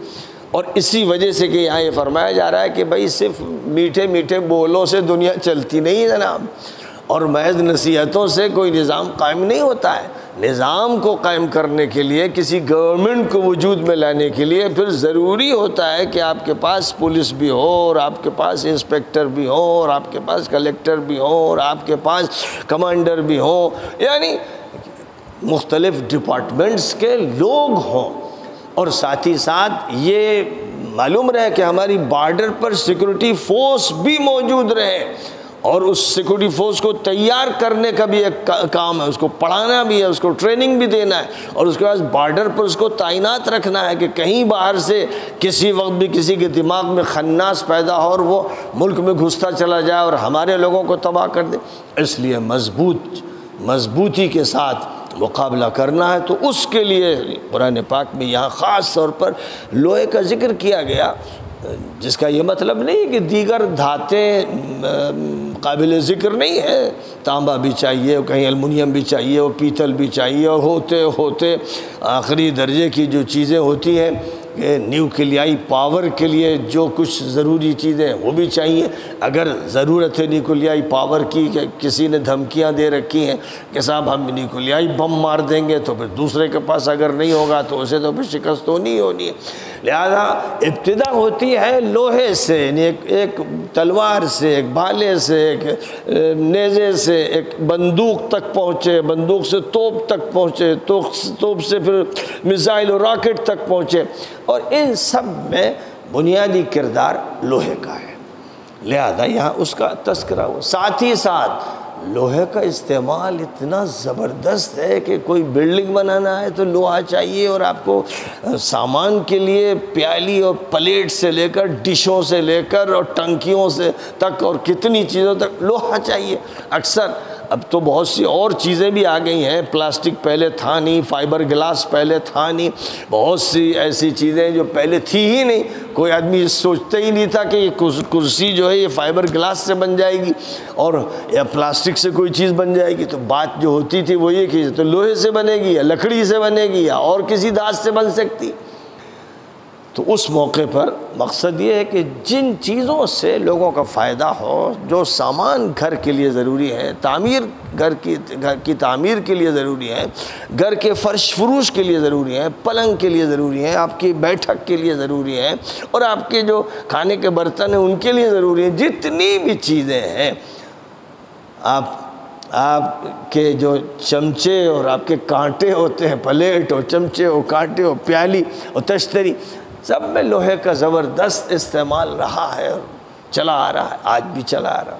और इसी वजह से कि यहाँ ये फरमाया जा रहा है कि भाई सिर्फ़ मीठे मीठे बोलों से दुनिया चलती नहीं है जनाब। और महज नसीहतों से कोई निज़ाम कायम नहीं होता है। निज़ाम को कायम करने के लिए, किसी गवर्नमेंट को वजूद में लाने के लिए फिर ज़रूरी होता है कि आपके पास पुलिस भी हो और आपके पास इंस्पेक्टर भी हो और आपके पास कलेक्टर भी हो और आपके पास कमांडर भी हो। यानी मुख्तलिफ़ डिपार्टमेंट्स के लोग हों। और साथ ही साथ ये मालूम रहे कि हमारी बॉर्डर पर सिक्योरिटी फोर्स भी मौजूद रहे और उस सिक्योरिटी फोर्स को तैयार करने का भी एक का, काम है उसको पढ़ाना भी है उसको ट्रेनिंग भी देना है और उसके बाद बॉर्डर पर उसको तैनात रखना है कि कहीं बाहर से किसी वक्त भी किसी के दिमाग में खन्नास पैदा हो और वो मुल्क में घुसता चला जाए और हमारे लोगों को तबाह कर दे। इसलिए मज़बूत मजबूती के साथ मुकाबला करना है तो उसके लिए पुरान पाक में यहाँ ख़ास तौर पर लोहे का ज़िक्र किया गया, जिसका ये मतलब नहीं कि दीगर धातें काबिल ज़िक्र नहीं है। तांबा भी चाहिए कहीं अलमुनियम भी चाहिए, और पीतल भी चाहिए, और होते होते आखिरी दर्जे की जो चीज़ें होती हैं न्यूक्लियाई पावर के लिए जो कुछ ज़रूरी चीज़ें वो भी चाहिए। अगर ज़रूरत है न्यूक्लियाई पावर की, कि किसी ने धमकियाँ दे रखी हैं कि साहब हम न्यूक्लियाई बम मार देंगे तो फिर दूसरे के पास अगर नहीं होगा तो उसे तो फिर शिकस्त होनी ही होनी है। लिहाजा इब्तदा होती है लोहे से, एक एक तलवार से, एक भाले से, एक नेज़े से, एक बंदूक तक पहुँचे, बंदूक से तोप तक पहुँचे तोप से फिर मिसाइल और रॉकेट तक पहुँचे। और इन सब में बुनियादी किरदार लोहे का है। लिहाजा यहाँ उसका तस्करा हो साथ ही साथ लोहे का इस्तेमाल इतना ज़बरदस्त है कि कोई बिल्डिंग बनाना है तो लोहा चाहिए और आपको सामान के लिए प्याली और प्लेट से लेकर, डिशों से लेकर और टंकियों से तक और कितनी चीज़ों तक लोहा चाहिए। अक्सर अब तो बहुत सी और चीज़ें भी आ गई हैं। प्लास्टिक पहले था नहीं, फाइबर ग्लास पहले था नहीं, बहुत सी ऐसी चीज़ें जो पहले थी ही नहीं। कोई आदमी सोचता ही नहीं था कि ये कुर्सी जो है ये फाइबर ग्लास से बन जाएगी और या प्लास्टिक से कोई चीज़ बन जाएगी। तो बात जो होती थी वो ये कि तो लोहे से बनेगी या लकड़ी से बनेगी या और किसी दाज से बन सकती। तो उस मौके पर मकसद ये है कि जिन चीज़ों से लोगों का फ़ायदा हो, जो सामान घर के लिए ज़रूरी है, तामीर घर की घर की तामीर के लिए ज़रूरी है, घर के फ़र्श फरूश के लिए ज़रूरी है, पलंग के लिए ज़रूरी है, आपकी बैठक के लिए ज़रूरी है, और आपके जो खाने के बर्तन हैं, उनके लिए ज़रूरी है, जितनी भी चीज़ें हैं, आप, आपके जो चमचे और आपके कांटे होते हैं, प्लेट और चमचे और कांटे और प्याली और तश्तरी सब में लोहे का ज़बरदस्त इस्तेमाल रहा है, चला आ रहा है, आज भी चला आ रहा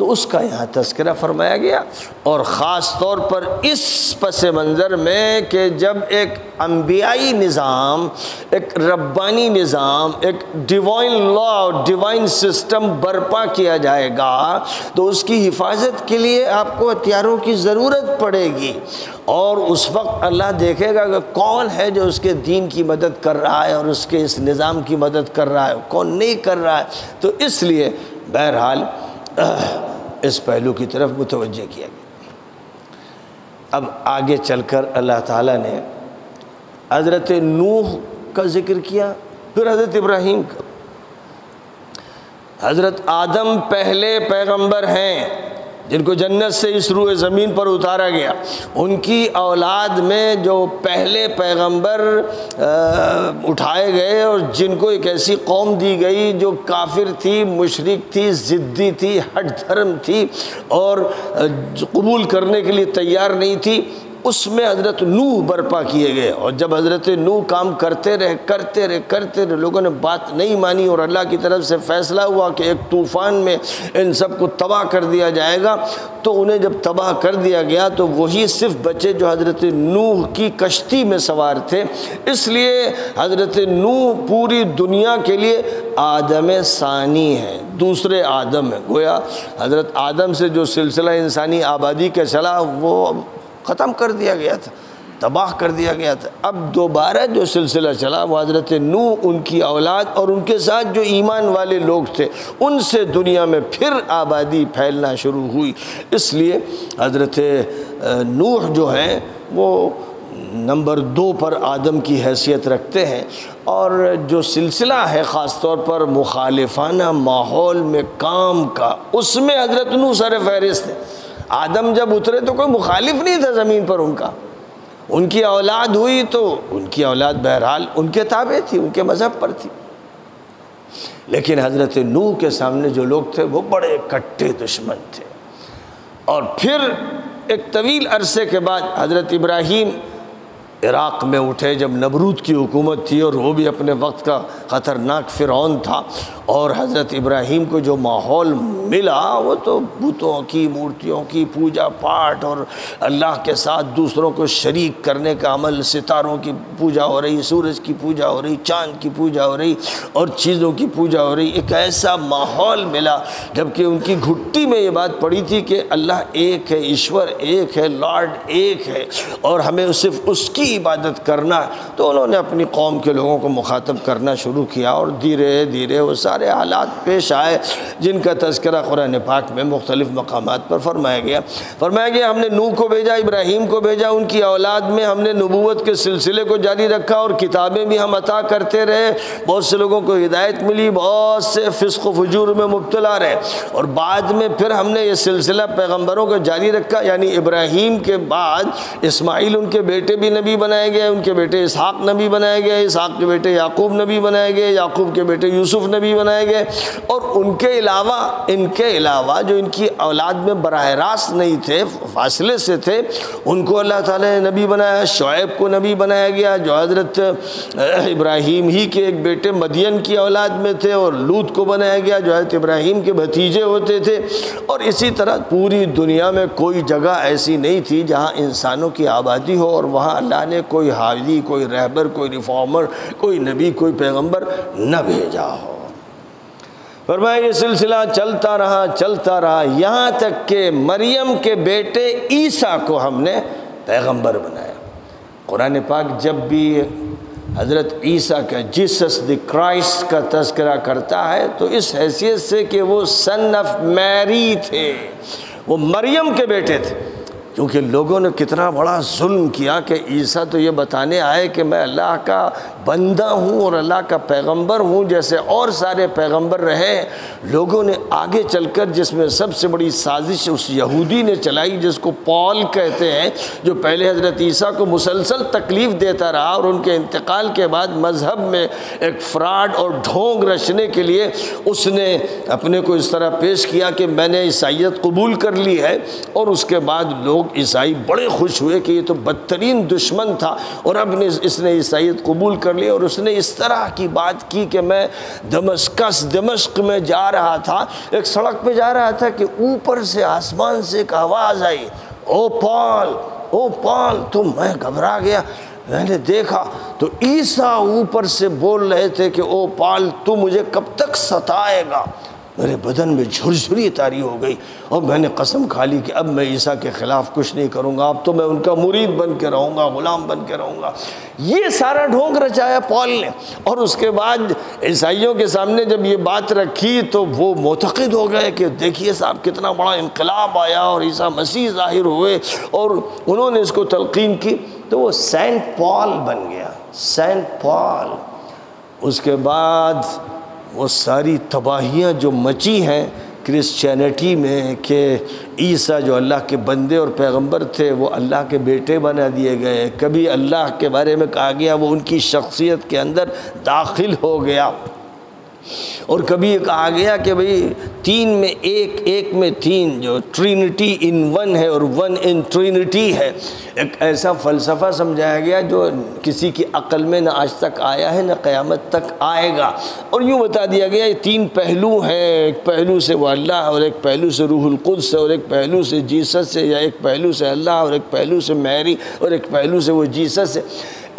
तो उसका यहाँ तस्करा फरमाया गया। और ख़ास तौर पर इस पस मंज़र में कि जब एक अम्बियाई निज़ाम, एक रब्बानी निज़ाम, एक डिवाइन लॉ और डिवाइन सिस्टम बर्पा किया जाएगा तो उसकी हिफाजत के लिए आपको हथियारों की ज़रूरत पड़ेगी। और उस वक्त अल्लाह देखेगा कि कौन है जो उसके दीन की मदद कर रहा है और उसके इस निज़ाम की मदद कर रहा है, कौन नहीं कर रहा है। तो इसलिए बहरहाल इस पहलू की तरफ़ मुतवजह किया गया। अब आगे चलकर अल्लाह ताला ने हज़रत नूह का ज़िक्र किया, फिर हज़रत इब्राहिम का। हज़रत आदम पहले पैगंबर हैं जिनको जन्नत से इस रूए ज़मीन पर उतारा गया, उनकी औलाद में जो पहले पैगंबर उठाए गए और जिनको एक ऐसी कौम दी गई जो काफिर थी, मुशरक थी, ज़िद्दी थी हट धर्म थी और कबूल करने के लिए तैयार नहीं थी उसमें हज़रत नूह बर्पा किए गए। और जब हज़रत नूह काम करते रहे करते रहे करते रहे, लोगों ने बात नहीं मानी और अल्लाह की तरफ़ से फ़ैसला हुआ कि एक तूफ़ान में इन सबको तबाह कर दिया जाएगा। तो उन्हें जब तबाह कर दिया गया तो वही सिर्फ़ बचे जो हज़रत नूह की कश्ती में सवार थे। इसलिए हज़रत नूह पूरी दुनिया के लिए आदम सानी है। दूसरे आदम है। गोया हज़रत आदम से जो सिलसिला इंसानी आबादी का चला वो ख़त्म कर दिया गया था, तबाह कर दिया गया था। अब दोबारा जो सिलसिला चला, वो हज़रत नू उनकी औलाद और उनके साथ जो ईमान वाले लोग थे, उनसे दुनिया में फिर आबादी फैलना शुरू हुई। इसलिए हज़रत नूह जो हैं, वो नंबर दो पर आदम की हैसियत रखते हैं और जो सिलसिला है ख़ास तौर पर मुखालफाना माहौल में काम का, उसमें हज़रत नू सर फहरिस्त है। आदम जब उतरे तो कोई मुखालिफ नहीं था ज़मीन पर उनका। उनकी औलाद हुई तो उनकी औलाद बहरहाल उनके ताबे थी, उनके मज़हब पर थी। लेकिन हज़रत नूह के सामने जो लोग थे, वो बड़े कट्टे दुश्मन थे। और फिर एक तवील अरसे के बाद हज़रत इब्राहीम इराक़ में उठे जब नबरूद की हुकूमत थी और वो भी अपने वक्त का ख़तरनाक फ़िरौन था और हज़रत इब्राहीम को जो माहौल मिला, वो तो बुतों की, मूर्तियों की, पूजा पाठ और अल्लाह के साथ दूसरों को शरीक करने का अमल, सितारों की पूजा हो रही, सूरज की पूजा हो रही, चाँद की पूजा हो रही और चीज़ों की पूजा हो रही, एक ऐसा माहौल मिला, जबकि उनकी घुट्टी में ये बात पड़ी थी कि अल्लाह एक है, ईश्वर एक है, लॉर्ड एक है और हमें सिर्फ़ उसकी इबादत करना तो उन्होंने अपनी कौम के लोगों को मुखातब करना शुरू किया और धीरे धीरे वो सारे हालात पेश आए, जिनका तस्करा कुरान पाक में मुख्तलिफ़ मकाम पर फरमाया गया। फरमाया गया, हमने नू को भेजा, इब्राहीम को भेजा, उनकी औलाद में हमने नबूत के सिलसिले को जारी रखा और किताबें भी हम अता करते रहे। बहुत से लोगों को हिदायत मिली, बहुत से फ़िस्क फजूर में मुबतला रहे और बाद में फिर हमने ये सिलसिला पैगम्बरों को जारी रखा, यानी इब्राहीम के बाद, इसमाइल उनके बेटे भी नबी बनाए गए, उनके बेटे इसहाक नबी बनाए गए, इसहाक के बेटे याकूब नबी बनाए गए, याकूब के बेटे यूसुफ नबी बनाए गए। और उनके अलावा, इनके अलावा जो इनकी औलाद में बरह रास्त नहीं थे, फासले से थे, उनको अल्लाह ताला ने नबी बनाया शुएब को नबी बनाया गया, जो हज़रत इब्राहिम ही के एक बेटे मदियन की औलाद में थे और लूत को बनाया गया, जो हज़रत इब्राहीम के भतीजे होते थे। और इसी तरह पूरी दुनिया में कोई जगह ऐसी नहीं थी जहाँ इंसानों की आबादी हो और वहाँ अल्लाह ने कोई हादी कोई रहबर, कोई रिफॉर्मर, कोई नबी, कोई पैगंबर न भेजा हो। फरमाया, ये सिलसिला चलता रहा चलता रहा। यहाँ तक कि मरियम के बेटे ईसा को हमने पैगंबर बनाया। कुरान पाक जब भी हज़रत ईसा का जीसस द क्राइस्ट का तस्करा करता है तो इस हैसियत से कि वो सन ऑफ़ मैरी थे। वो मरियम के बेटे थे। क्योंकि लोगों ने कितना बड़ा जुल्म किया कि ईसा तो ये बताने आए कि मैं अल्लाह का बंदा हूँ और अल्लाह का पैगंबर हूँ, जैसे और सारे पैगंबर रहे, लोगों ने आगे चलकर जिसमें सबसे बड़ी साजिश उस यहूदी ने चलाई, जिसको पॉल कहते हैं, जो पहले हज़रत ईसा को मुसलसल तकलीफ़ देता रहा और उनके इंतकाल के बाद मज़हब में एक फ्रॉड और ढोंग रचने के लिए उसने अपने को इस तरह पेश किया कि मैंने ईसाइत कबूल कर ली है और उसके बाद लोग ईसाई बड़े खुश हुए कि ये तो बदतरीन दुश्मन था और अब इसने ईसाइत कबूल कर कर लिया और उसने इस तरह की बात की कि मैं दमस्कस दमस्क में जा रहा था। एक सड़क पे जा रहा था कि ऊपर से आसमान से एक आवाज़ आई, ओ पाल ओ पाल तो मैं घबरा गया। मैंने देखा तो ईसा ऊपर से बोल रहे थे कि, ओ पाल, तू मुझे कब तक सताएगा? मेरे बदन में झुरझुरी तारी हो गई और मैंने कसम खा ली कि अब मैं ईसा के ख़िलाफ़ कुछ नहीं करूँगा। अब तो मैं उनका मुरीद बन के रहूँगा, ग़ुलाम बन के रहूँगा। ये सारा ढोंग रचाया पॉल ने। और उसके बाद ईसाइयों के सामने जब ये बात रखी तो वो मोतद हो गए कि देखिए साहब, कितना बड़ा इनकलाब आया और ईसा मसीह ज़ाहिर हुए और उन्होंने इसको तलकीन की। तो वो सेंट पॉल बन गया, सेंट पॉल। उसके बाद वो सारी तबाहियाँ जो मची हैं क्रिश्चियनिटी में कि ईसा जो अल्लाह के बंदे और पैगंबर थे, वो अल्लाह के बेटे बना दिए गए। कभी अल्लाह के बारे में कहा गया, वो उनकी शख्सियत के अंदर दाखिल हो गया। और कभी कहा गया कि भाई, तीन में एक एक में तीन, जो ट्रिनिटी इन वन है और वन इन ट्रिनिटी है। एक ऐसा फ़लसफ़ा समझाया गया जो किसी की अकल में न आज तक आया है, न क़यामत तक आएगा। और यूँ बता दिया गया, ये तीन पहलू हैं। एक पहलू से वो अल्लाह और एक पहलू से रूहुल कुद्स और एक पहलू से जीसस से या एक पहलू से अल्लाह और एक पहलू से मैरी और एक पहलू से वो जीसस से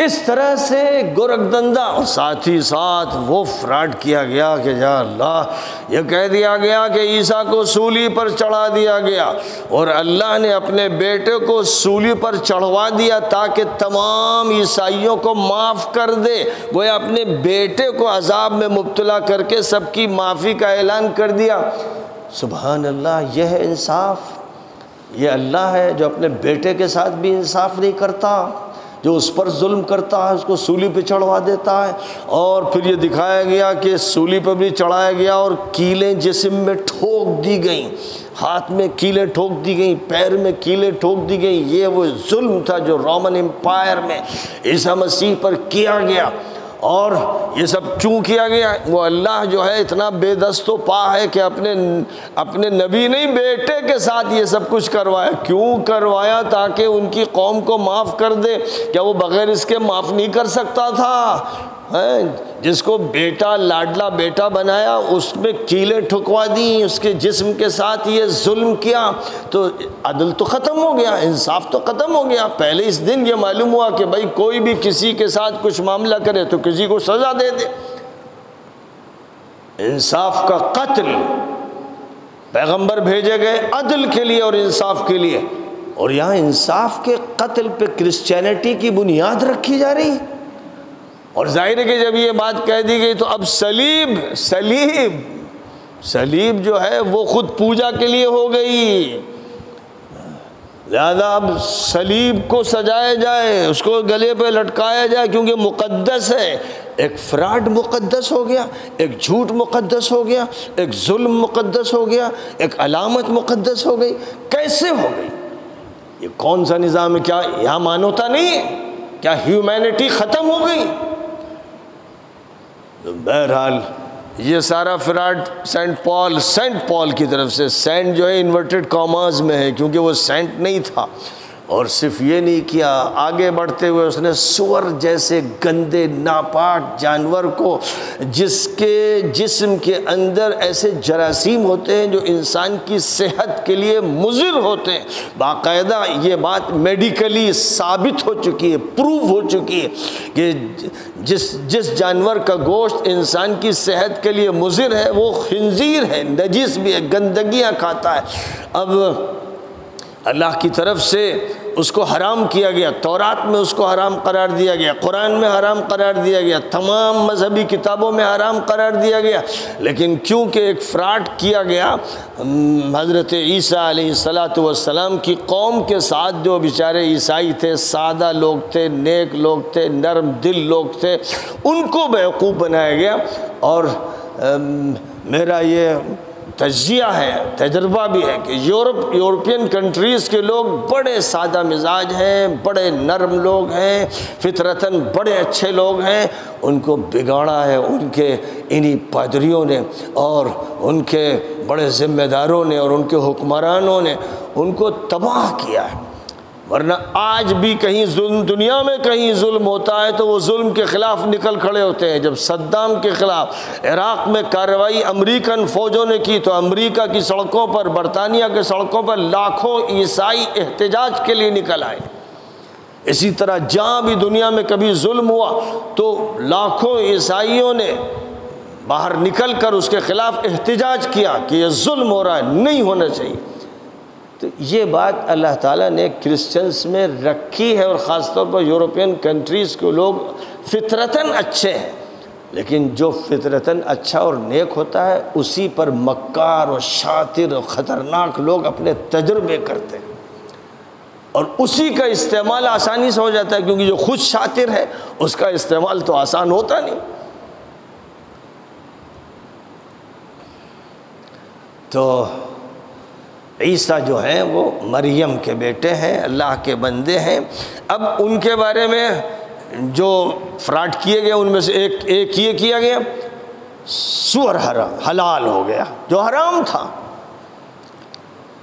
इस तरह से गोरखदंदा और साथ ही साथ वो फ्रॉड किया गया कि या अल्लाह, ये कह दिया गया कि ईसा को सूली पर चढ़ा दिया गया और अल्लाह ने अपने बेटे को सूली पर चढ़वा दिया ताकि तमाम ईसाइयों को माफ़ कर दे। वो अपने बेटे को अजाब में मुबतला करके सबकी माफ़ी का ऐलान कर दिया। सुबहान अल्लाह यह है इंसाफ, ये अल्लाह है जो अपने बेटे के साथ भी इंसाफ नहीं करता। जो उस पर जुल्म करता है, उसको सूली पे चढ़वा देता है। और फिर ये दिखाया गया कि सूली पर भी चढ़ाया गया और कीलें जिसम में ठोक दी गई। हाथ में कीलें ठोक दी गई, पैर में कीलें ठोक दी गई। ये वो जुल्म था जो रोमन एम्पायर में ईसा मसीह पर किया गया। और ये सब क्यों किया गया? वो अल्लाह जो है इतना बेदस्तो पा है कि अपने अपने नबी नहीं, बेटे के साथ ये सब कुछ करवाया। क्यों करवाया? ताकि उनकी कौम को माफ़ कर दे। क्या वो बग़ैर इसके माफ़ नहीं कर सकता था? हैं, जिसको बेटा, लाडला बेटा बनाया, उसमें कीले ठुकवा दी, उसके जिस्म के साथ ये जुल्म किया। तो अदल तो ख़त्म हो गया, इंसाफ तो ख़त्म हो गया। पहले इस दिन ये मालूम हुआ कि भाई कोई भी किसी के साथ कुछ मामला करे तो किसी को सज़ा दे दे। इंसाफ का कत्ल पैगंबर भेजे गए अदल के लिए और इंसाफ के लिए। और यहाँ इंसाफ के कत्ल पे क्रिश्चियनिटी की बुनियाद रखी जा रही। है और ज़ाहिर है कि जब ये बात कह दी गई तो अब सलीब सलीब सलीब जो है वो खुद पूजा के लिए हो गई। ज़्यादा अब सलीब को सजाया जाए, उसको गले पे लटकाया जाए, क्योंकि मुक़द्दस है। एक फ्रॉड मुक़द्दस हो गया, एक झूठ मुक़द्दस हो गया, एक जुल्म मुक़द्दस हो गया, एक अलामत मुक़द्दस हो गई। कैसे हो गई? ये कौन सा निज़ाम है? क्या यहाँ मानवता नहीं है? क्या ह्यूमैनिटी ख़त्म हो गई? तो बहरहाल, ये सारा fraud saint Paul saint Paul की तरफ़ से, सेंट जो है इन्वर्टेड कॉमर्स में है, क्योंकि वो सेंट नहीं था। और सिर्फ़ ये नहीं किया, आगे बढ़ते हुए उसने सुअर जैसे गंदे, नापाक जानवर को जिसके, जिस्म के अंदर ऐसे जरासीम होते हैं जो इंसान की सेहत के लिए मुजिर होते हैं। बाकायदा ये बात मेडिकली साबित हो चुकी है, प्रूव हो चुकी है कि जिस जिस जानवर का गोश्त इंसान की सेहत के लिए मुजिर है, वो खंजीर है, नजिस भी है, गंदगियाँ खाता है। अब अल्लाह की तरफ़ से उसको हराम किया गया, तौरात में उसको हराम करार दिया गया, कुरान में हराम करार दिया गया, तमाम मजहबी किताबों में हराम करार दिया गया। लेकिन क्योंकि एक फ्रॉड किया गया हज़रत ईसा सलाम की कौम के साथ जो बेचारे ईसाई थे, सादा लोग थे, नेक लोग थे, नरम दिल लोग थे, उनको बेवकूफ़ बनाया गया। और मेरा ये तजिया है, तजर्बा भी है कि यूरोप, यूरोपियन कंट्रीज़ के लोग बड़े सादा मिजाज हैं, बड़े नरम लोग हैं, फितरतन बड़े अच्छे लोग हैं। उनको बिगाड़ा है, उनके, इन्हीं पादरियों ने और उनके बड़े ज़िम्मेदारों ने और उनके हुक्मरानों ने उनको तबाह किया है। वरना आज भी कहीं जुल्म, दुनिया में कहीं जुल्म होता है तो वो जुल्म के ख़िलाफ़ निकल खड़े होते हैं। जब सद्दाम के ख़िलाफ़ इराक़ में कार्रवाई अमरीकन फ़ौजों ने की तो अमरीका की सड़कों पर, बरतानिया के सड़कों पर लाखों ईसाई एहतजाज के लिए निकल आए। इसी तरह जहाँ भी दुनिया में कभी जुल्म हुआ तो लाखों ईसाइयों ने बाहर निकल कर उसके ख़िलाफ़ एहतजाज किया कि यह जुल्म हो रहा है, नहीं होना चाहिए। तो ये बात अल्लाह ताला ने क्रिश्चियंस में रखी है और ख़ास तौर पर यूरोपियन कंट्रीज़ के लोग फितरतन अच्छे हैं। लेकिन जो फितरतन अच्छा और नेक होता है, उसी पर मक्कार और शातिर और ख़तरनाक लोग अपने तजुर्बे करते हैं। और उसी का इस्तेमाल आसानी से हो जाता है, क्योंकि जो खुद शातिर है, उसका इस्तेमाल तो आसान होता नहीं। तो ईसा जो हैं वो मरियम के बेटे हैं, अल्लाह के बंदे हैं। अब उनके बारे में जो फ्रॉड किए गए, उनमें से एक एक ये किया गया, सुअर हरा, हलाल हो गया, जो हराम था।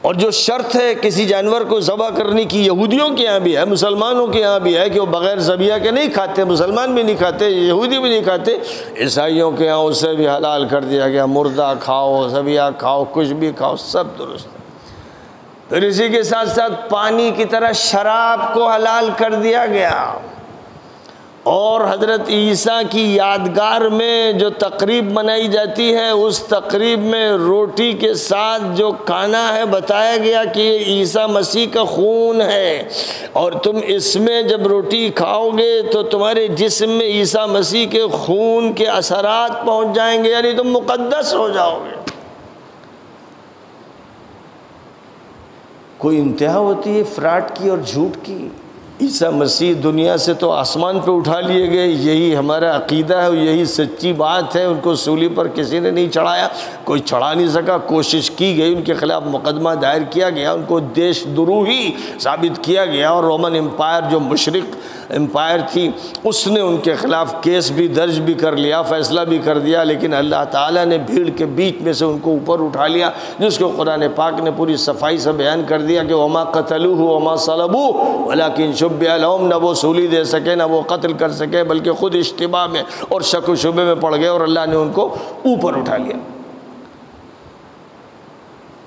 और जो शर्त है, किसी जानवर को ज़बह करने की, यहूदियों के यहाँ भी है, मुसलमानों के यहाँ भी है, कि वो बग़ैर ज़बिया के नहीं खाते, मुसलमान भी नहीं खाते, यहूदी भी नहीं खाते, ईसाइयों के यहाँ उसे भी हलाल कर दिया गया, मुर्दा खाओ, ज़बिया खाओ, कुछ भी खाओ, सब दुरुस्त। फिर इसी के साथ साथ पानी की तरह शराब को हलाल कर दिया गया। और हज़रत ईसा की यादगार में जो तकरीब मनाई जाती है, उस तकरीब में रोटी के साथ जो खाना है, बताया गया कि ये ईसा मसीह का खून है। और तुम इसमें जब रोटी खाओगे तो तुम्हारे जिस्म में ईसा मसीह के खून के असरात पहुँच जाएँगे, यानी तुम मुकद्दस हो जाओगे। कोई इंतहा होती है फ्राड की और झूठ की? ईसा मसीह दुनिया से तो आसमान पर उठा लिए गए, यही हमारा अकीदा है यही सच्ची बात है, उनको सूली पर किसी ने नहीं चढ़ाया। कोई चढ़ा नहीं सका, कोशिश की गई, उनके खिलाफ मुकदमा दायर किया गया, उनको देश देशद्रोही साबित किया गया और रोमन एम्पायर जो मुशरक एम्पायर थी, उसने उनके ख़िलाफ़ केस भी दर्ज भी कर लिया, फ़ैसला भी कर दिया, लेकिन अल्लाह ताला ने भीड़ के बीच में से उनको ऊपर उठा लिया, जिसको कुरान पाक ने पूरी सफ़ाई से बयान कर दिया कि वमा कतलू हो वमा सलबू, वलाकिन शुभ अलम न वो सूली दे सके, ना वो कत्ल कर सके, बल्कि ख़ुद इज्तबा में और शक शुबे में पड़ गए और अल्लाह ने उनको ऊपर उठा लिया।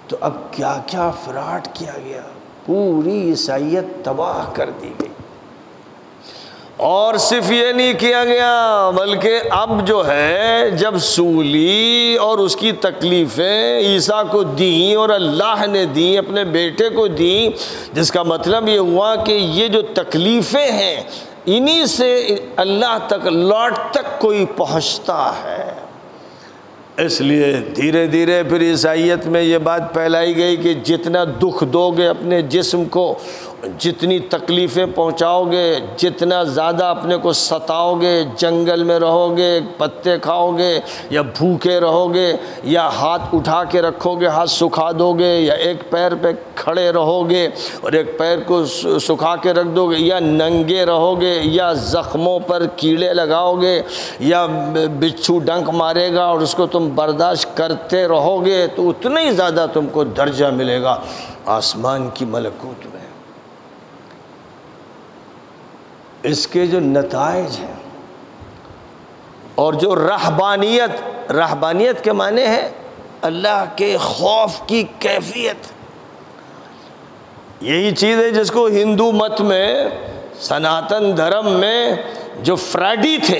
तो अब क्या क्या फ्राड किया गया? पूरी ईसाइत तबाह कर दी गई। और सिर्फ़ ये नहीं किया गया, बल्कि अब जो है, जब सूली और उसकी तकलीफ़ें ईसा को दी और अल्लाह ने दी, अपने बेटे को दी, जिसका मतलब ये हुआ कि ये जो तकलीफ़ें हैं, इन्हीं से अल्लाह तक, लौट तक कोई पहुँचता है। इसलिए धीरे धीरे फिर ईसाइत में ये बात फैलाई गई कि जितना दुख दोगे अपने जिस्म को जितनी तकलीफ़ें पहुंचाओगे, जितना ज़्यादा अपने को सताओगे, जंगल में रहोगे, पत्ते खाओगे, या भूखे रहोगे, या हाथ उठा के रखोगे, हाथ सुखा दोगे, या एक पैर पे खड़े रहोगे, और एक पैर को सुखा के रख दोगे, या नंगे रहोगे, या ज़ख्मों पर कीड़े लगाओगे, या बिच्छू डंक मारेगा, और उसको तुम बर्दाश्त करते रहोगे तो उतना ही ज़्यादा तुमको दर्जा मिलेगा। आसमान की मलकूत में। इसके जो नतज हैं और जो रहबानियत रहबानियत के माने हैं, अल्लाह के खौफ की कैफियत। यही चीज़ है जिसको हिंदू मत में, सनातन धर्म में जो फ्रैडी थे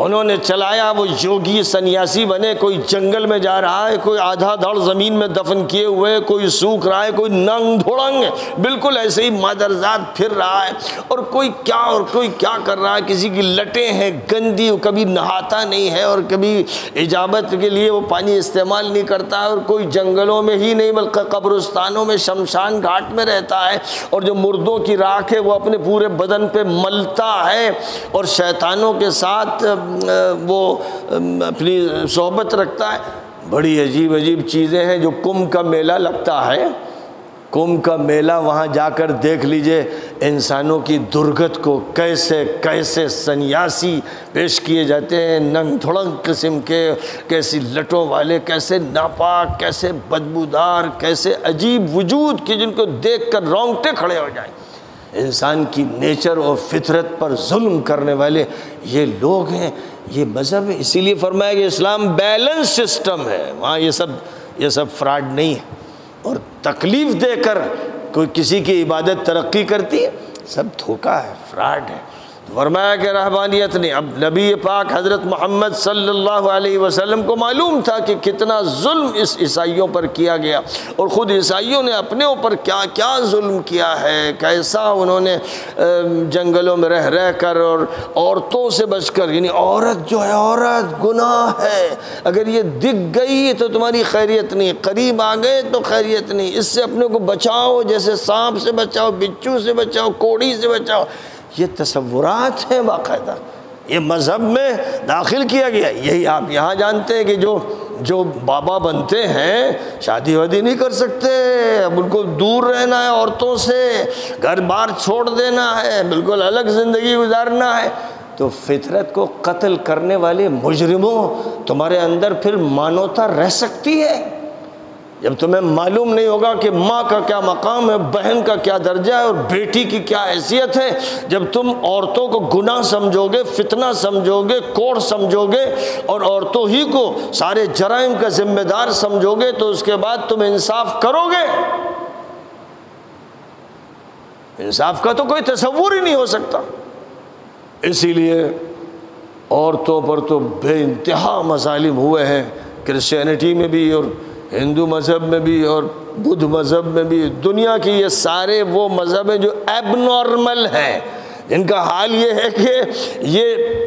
उन्होंने चलाया, वो योगी सन्यासी बने, कोई जंगल में जा रहा है, कोई आधा धड़ ज़मीन में दफन किए हुए कोई सूख रहा है, कोई नंग धुड़ंग बिल्कुल ऐसे ही मादरजात फिर रहा है, और कोई क्या और कोई क्या कर रहा है, किसी की लटें हैं, गंदी कभी नहाता नहीं है, और कभी इजाबत के लिए वो पानी इस्तेमाल नहीं करता है और कोई जंगलों में ही नहीं, बल्कि कब्रस्तानों में शमशान घाट में रहता है, और जो मुर्दों की राख है, वो अपने पूरे बदन पर मलता है, और शैतानों के साथ वो अपनी सोहबत रखता है। बड़ी अजीब अजीब चीज़ें हैं जो कुंभ का मेला लगता है। कुंभ का मेला वहाँ जाकर देख लीजिए इंसानों की दुर्गत को कैसे कैसे सन्यासी पेश किए जाते हैं। नंग थोड़ंग किस्म के, कैसी लटों वाले, कैसे नापाक, कैसे बदबूदार, कैसे अजीब वजूद के जिनको देख कर रोंगटे खड़े हो जाए। इंसान की नेचर और फितरत पर जुल्म करने वाले ये लोग हैं, ये मज़हब है। इसीलिए फरमाया कि इस्लाम बैलेंस सिस्टम है। वहाँ ये सब ये सब फ्रॉड नहीं है। और तकलीफ़ देकर कोई किसी की इबादत तरक्की करती है, सब धोखा है, फ्रॉड है। फरमाया कि रहबानियत ने अब नबी पाक हज़रत मोहम्मद सल्लल्लाहु अलैहि वसल्लम को मालूम था कि कितना जुल्म इस ईसाइयों पर किया गया और ख़ुद ईसाइयों ने अपने ऊपर क्या क्या जुल्म किया है, कैसा उन्होंने जंगलों में रह रह कर और औरतों से बचकर, यानी औरत जो है, औरत गुनाह है। अगर ये दिख गई तो तुम्हारी खैरियत नहीं, करीब आ गए तो खैरियत नहीं। इससे अपने को बचाओ, जैसे सांप से बचाओ, बिच्छू से बचाओ, कोड़ी से बचाओ। ये तस्वुरात हैं बाकायदा। ये मज़हब में दाखिल किया गया। यही आप यहाँ जानते हैं कि जो जो बाबा बनते हैं, शादी वादी नहीं कर सकते। अब उनको दूर रहना है औरतों से। घर बार छोड़ देना है। बिल्कुल अलग ज़िंदगी गुजारना है। तो फितरत को कत्ल करने वाले मुजरिमों, तुम्हारे अंदर फिर मानवता रह सकती है। जब तुम्हें मालूम नहीं होगा कि माँ का क्या मकाम है, बहन का क्या दर्जा है और बेटी की क्या हैसियत है, जब तुम औरतों को गुनाह समझोगे, फितना समझोगे कोड़ समझोगे और औरतों ही को सारे जराइम का जिम्मेदार समझोगे तो उसके बाद तुम इंसाफ करोगे। इंसाफ का तो कोई तस्वूर ही नहीं हो सकता। इसीलिए औरतों पर तो बे मसालिम हुए हैं, क्रिश्चियनिटी में भी और हिंदू मज़हब में भी और बुद्ध मज़हब में भी, दुनिया के ये सारे वो मज़हब हैं जो एबनॉर्मल हैं। इनका हाल ये है कि ये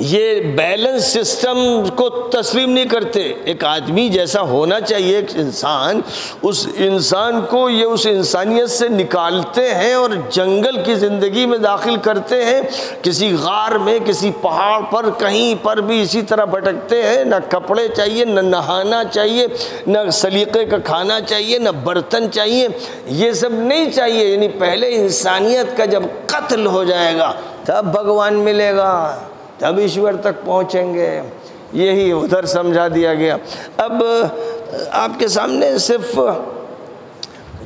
ये बैलेंस सिस्टम को तस्लीम नहीं करते। एक आदमी जैसा होना चाहिए, एक इंसान, उस इंसान को ये उस इंसानियत से निकालते हैं और जंगल की ज़िंदगी में दाखिल करते हैं। किसी गार में, किसी पहाड़ पर, कहीं पर भी इसी तरह भटकते हैं। न कपड़े चाहिए, न नहाना चाहिए, न सलीक़े का खाना चाहिए, न बर्तन चाहिए। ये सब नहीं चाहिए। यानी पहले इंसानियत का जब कत्ल हो जाएगा, तब भगवान मिलेगा। तब ईश्वर तक पहुँचेंगे। यही उधर समझा दिया गया। अब, आपके सामने सिर्फ़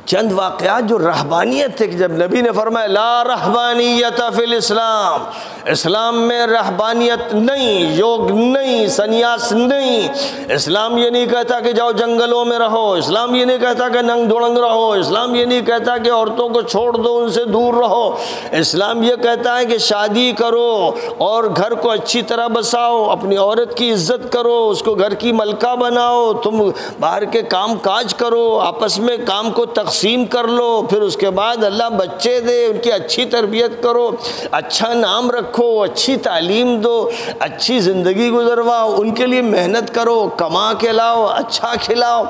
चंद वाक़ात जो रहबानियत थे कि जब नबी ने फरमाया, ला रहबानियत फिल इस्लाम। इस्लाम में रहबानियत नहीं, योग नहीं, सन्यास नहीं। इस्लाम ये नहीं कहता कि जाओ जंगलों में रहो। इस्लाम ये नहीं कहता कि नंग धुड़ंग रहो। इस्लाम ये नहीं कहता कि औरतों को छोड़ दो, उनसे दूर रहो। इस्लाम ये कहता है कि शादी करो और घर को अच्छी तरह बसाओ, अपनी औरत की इज़्ज़त करो, उसको घर की मलका बनाओ, तुम बाहर के काम काज करो, आपस में काम को तकसीम कर लो, फिर उसके बाद अल्लाह बच्चे दे, उनकी अच्छी तरबियत करो अच्छा नाम रखो अच्छी तालीम दो, अच्छी ज़िंदगी गुजरवाओ, उनके लिए मेहनत करो, कमा के लाओ अच्छा खिलाओ।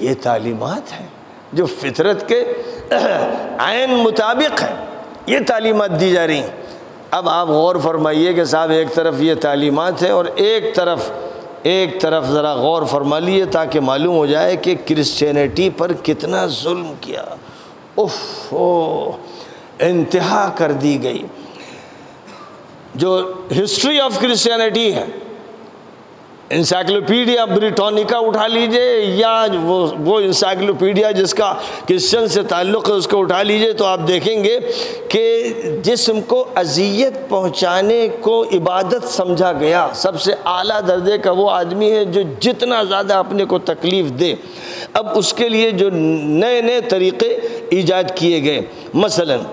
ये तालीमत है, जो फितरत के आयन मुताबिक है, ये तालीमत दी जा रही अब आप गौर फरमाइए कि साहब, एक तरफ़ ये तालीमत हैं और एक तरफ़ एक तरफ़ ज़रा गौर फरमा लिए ताकि मालूम हो जाए कि क्रिश्चियनिटी पर कितना जुल्म किया। उफ ओ इंतहा कर दी गई। जो हिस्ट्री ऑफ़ क्रिश्चियनिटी है इंसाइक्लोपीडिया ब्रिटानिका उठा लीजिए, या वो वो इंसाइक्लोपीडिया जिसका क्रिश्चन से ताल्लुक़ है, उसको उठा लीजिए तो आप देखेंगे कि जिसम को अजियत पहुँचाने को इबादत समझा गया, सबसे आला दर्जे का वो आदमी है जो जितना ज़्यादा अपने को तकलीफ़ दे। अब उसके लिए जो नए नए तरीक़े ईजाद किए गए, मसलन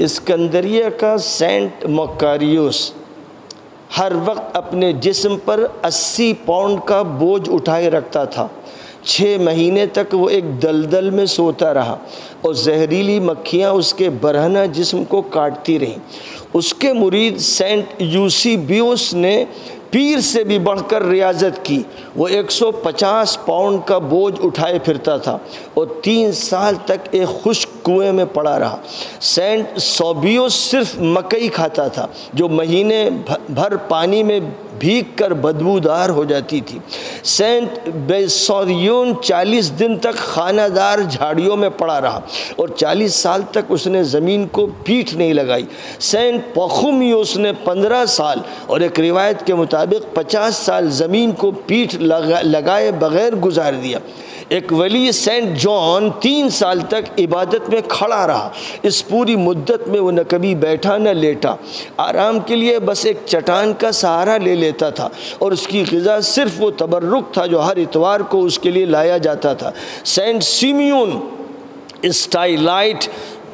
इसकंदरिया का सेंट मकारियोस हर वक्त अपने जिस्म पर 80 पाउंड का बोझ उठाए रखता था। छः महीने तक वो एक दलदल में सोता रहा और जहरीली मक्खियाँ उसके बरहना जिस्म को काटती रहीं। उसके मुरीद सेंट यूसी बियोस ने पीर से भी बढ़कर रियाजत की। वो 150 पाउंड का बोझ उठाए फिरता था और तीन साल तक एक खुश्क कुएँ में पड़ा रहा। सेंट सोबियो सिर्फ़ मकई खाता था, जो महीने भर पानी में भीग कर बदबूदार हो जाती थी। सेंट बेसोरियन चालीस दिन तक खानादार झाड़ियों में पड़ा रहा और चालीस साल तक उसने ज़मीन को पीठ नहीं लगाई। सेंट पखुमियोस ने पंद्रह साल और एक रिवायत के मुताबिक पचास साल ज़मीन को पीठ लगा, लगाए बगैर गुजार दिया। एक वली सेंट जॉन तीन साल तक इबादत में खड़ा रहा। इस पूरी मुद्दत में वो न कभी बैठा, न लेटा। आराम के लिए बस एक चटान का सहारा ले लेता था और उसकी गज़ा सिर्फ़ वो तबर्रुक था जो हर इतवार को उसके लिए लाया जाता था। सेंट सीमियन स्टाइलाइट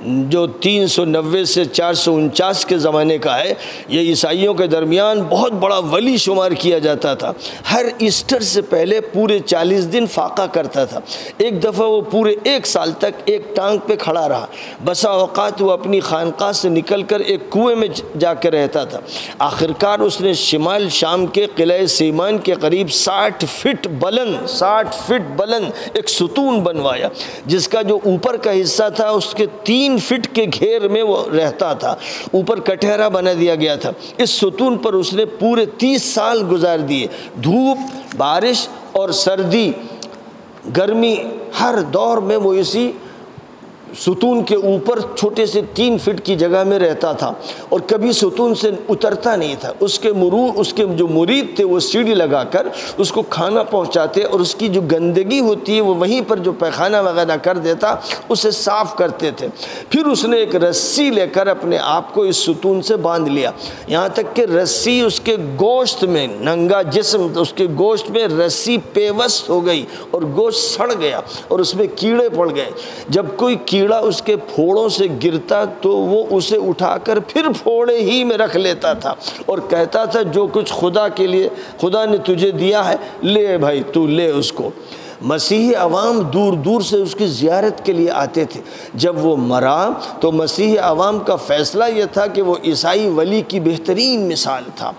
जो तीन सौ नब्बे से चार सौ उनचास के ज़माने का है, ये ईसाइयों के दरमियान बहुत बड़ा वली शुमार किया जाता था। हर ईस्टर से पहले पूरे चालीस दिन फाका करता था। एक दफ़ा वो पूरे एक साल तक एक टांग पे खड़ा रहा। बसा अवकात वो अपनी खानका से निकल कर एक कुएँ में जाकर रहता था। आखिरकार उसने शिमाल शाम के किले सीमान के करीब साठ फिट बलंद, साठ फिट बलंद एक सुतून बनवाया, जिसका जो ऊपर का हिस्सा था उसके तीन तीन फिट के घेर में वो रहता था। ऊपर कटहरा बना दिया गया था। इस सुतून पर उसने पूरे तीस साल गुजार दिए। धूप, बारिश और सर्दी, गर्मी, हर दौर में वो इसी सुतून के ऊपर छोटे से तीन फिट की जगह में रहता था और कभी सुतून से उतरता नहीं था। उसके मुरू, उसके जो मुरीद थे, वो सीढ़ी लगाकर उसको खाना पहुंचाते और उसकी जो गंदगी होती है, वो वहीं पर जो पैखाना वगैरह कर देता, उसे साफ़ करते थे। फिर उसने एक रस्सी लेकर अपने आप को इस सुतून से बाँध लिया। यहाँ तक कि रस्सी उसके गोश्त में, नंगा जिसम उसके गोश्त में रस्सी पेवस्त हो गई और गोश्त सड़ गया और उसमें कीड़े पड़ गए। जब कोई कीड़ा उसके फोड़ों से गिरता तो वो उसे उठाकर फिर फोड़े ही में रख लेता था। और कहता था, जो कुछ खुदा के लिए, खुदा ने तुझे दिया है, ले भाई, तू ले उसको। मसीही अवाम दूर दूर से उसकी ज़ियारत के लिए आते थे। जब वो मरा तो मसीही अवाम का फ़ैसला यह था कि वो ईसाई वली की बेहतरीन मिसाल था।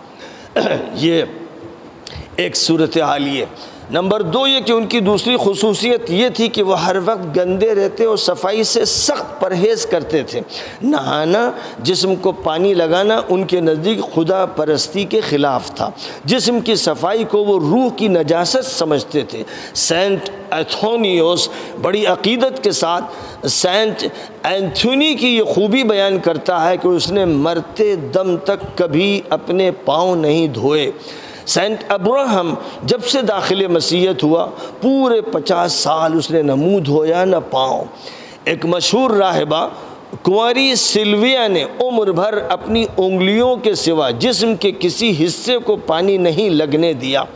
ये एक सूरत हाल ये। नंबर दो ये कि उनकी दूसरी खसूसियत ये थी कि वह हर वक्त गंदे रहते और सफ़ाई से सख्त परहेज़ करते थे। नहाना, जिस्म को पानी लगाना उनके नज़दीक खुदा परस्ती के ख़िलाफ़ था। जिस्म की सफ़ाई को वो रूह की नजासत समझते थे। सेंट एथोनियोस बड़ी अकीदत के साथ सेंट एंथोनी की ये खूबी बयान करता है कि उसने मरते दम तक कभी अपने पाँव नहीं धोए। सेंट अब्राहम जब से दाखिल मसीहत हुआ, पूरे पचास साल उसने न मुँह धोया, न पाँव। एक मशहूर राहबा, कुंवारी सिल्विया ने उम्र भर अपनी उंगलियों के सिवा जिस्म के किसी हिस्से को पानी नहीं लगने दिया।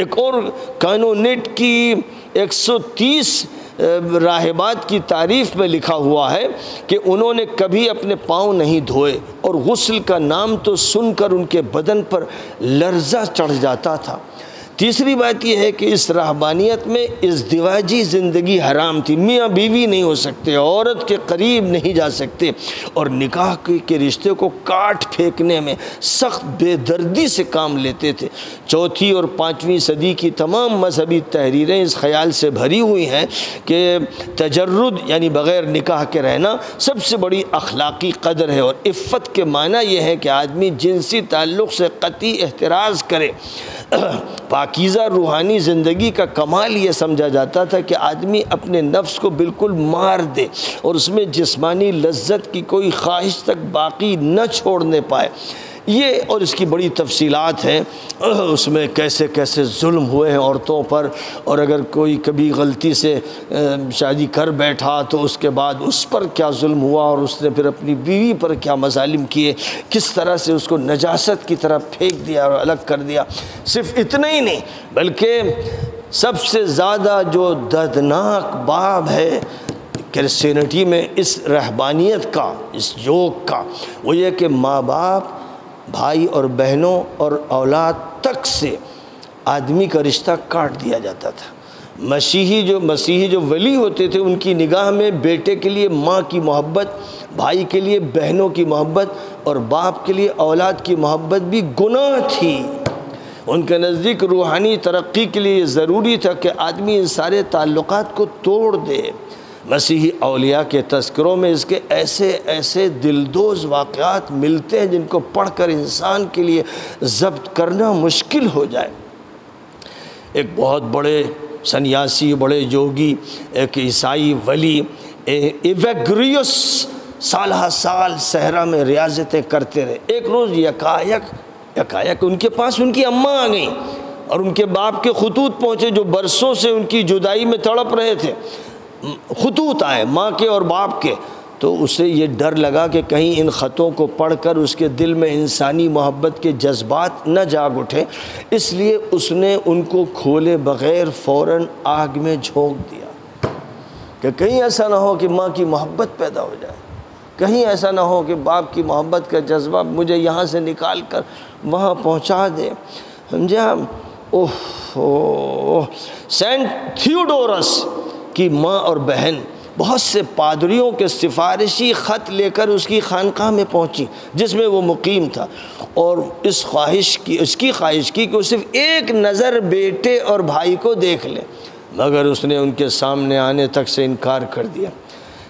एक और कानोनेट की 130 राहबात की तारीफ़ में लिखा हुआ है कि उन्होंने कभी अपने पाँव नहीं धोए और गसल का नाम तो सुनकर उनके बदन पर लर्जा चढ़ जाता था। तीसरी बात यह है कि इस रहबानियत में इस दिवाजी ज़िंदगी हराम थी। मियाँ बीवी नहीं हो सकते, औरत के करीब नहीं जा सकते और निकाह के रिश्ते को काट फेंकने में सख्त बेदर्दी से काम लेते थे। चौथी और पाँचवीं सदी की तमाम मजहबी तहरीरें इस ख्याल से भरी हुई हैं कि तजर्रुद यानी बग़ैर निकाह के रहना सबसे बड़ी अखलाक़ी कदर है और इफ़्फ़त के माना यह है कि आदमी जिनसी ताल्लुक़ से कती एहतराज़ करे पाकिज़ा रूहानी ज़िंदगी का कमाल ये समझा जाता था कि आदमी अपने नफ्स को बिल्कुल मार दे और उसमें जिस्मानी लज्जत की कोई ख्वाहिश तक बाकी न छोड़ने पाए। ये और इसकी बड़ी तफसीलात हैं उसमें कैसे कैसे जुल्म हुए हैं औरतों पर, और अगर कोई कभी गलती से शादी कर बैठा तो उसके बाद उस पर क्या जुल्म हुआ और उसने फिर अपनी बीवी पर क्या मजालिम किए, किस तरह से उसको नजासत की तरह फेंक दिया और अलग कर दिया, सिर्फ़ इतना ही नहीं, बल्कि सबसे ज़्यादा जो दर्दनाक बाब है क्रिश्चियनिटी में इस रहबानियत का, इस योग का, वो ये कि माँ बाप भाई और बहनों और औलाद तक से आदमी का रिश्ता काट दिया जाता था। मसीही जो मसीही जो वली होते थे, उनकी निगाह में बेटे के लिए माँ की मोहब्बत, भाई के लिए बहनों की मोहब्बत और बाप के लिए औलाद की मोहब्बत भी गुनाह थी। उनके नज़दीक रूहानी तरक्की के लिए ज़रूरी था कि आदमी इन सारे ताल्लुक़ात को तोड़ दे। मसीही अलिया के तस्करों में इसके ऐसे ऐसे दिलदोज वाक़ात मिलते हैं जिनको पढ़कर इंसान के लिए जब्त करना मुश्किल हो जाए। एक बहुत बड़े सन्यासी, बड़े योगी, एक ईसाई वली इवेग्रियस साल साल सहरा में रियाजतें करते रहे। एक रोज़ यकायक यकायक उनके पास उनकी अम्मा आ गई और उनके बाप के खतूत पहुँचे जो बरसों से उनकी जुदाई में तड़प रहे थे। खतूत आए, माँ के और बाप के। तो उसे ये डर लगा कि कहीं इन ख़तों को पढ़कर उसके दिल में इंसानी मोहब्बत के जज्बात न जाग उठे। इसलिए उसने उनको खोले बग़ैर फ़ौर आग में झोंक दिया। कि कहीं ऐसा ना हो कि माँ की मोहब्बत पैदा हो जाए। कहीं ऐसा ना हो कि बाप की मोहब्बत का जज्बा मुझे यहाँ से निकाल कर वहाँ पहुँचा दे। समझे हम? Oh, saint Theodorus. की माँ और बहन, बहुत से पादरियों के सिफारिशी ख़त लेकर उसकी खानकाह में पहुँची, जिसमें वो मुकीम था। और इस ख्वाहिश की उसकी ख्वाहिश की कि वो सिर्फ़ एक नज़र बेटे और भाई को देख ले, मगर उसने उनके सामने आने तक से इनकार कर दिया।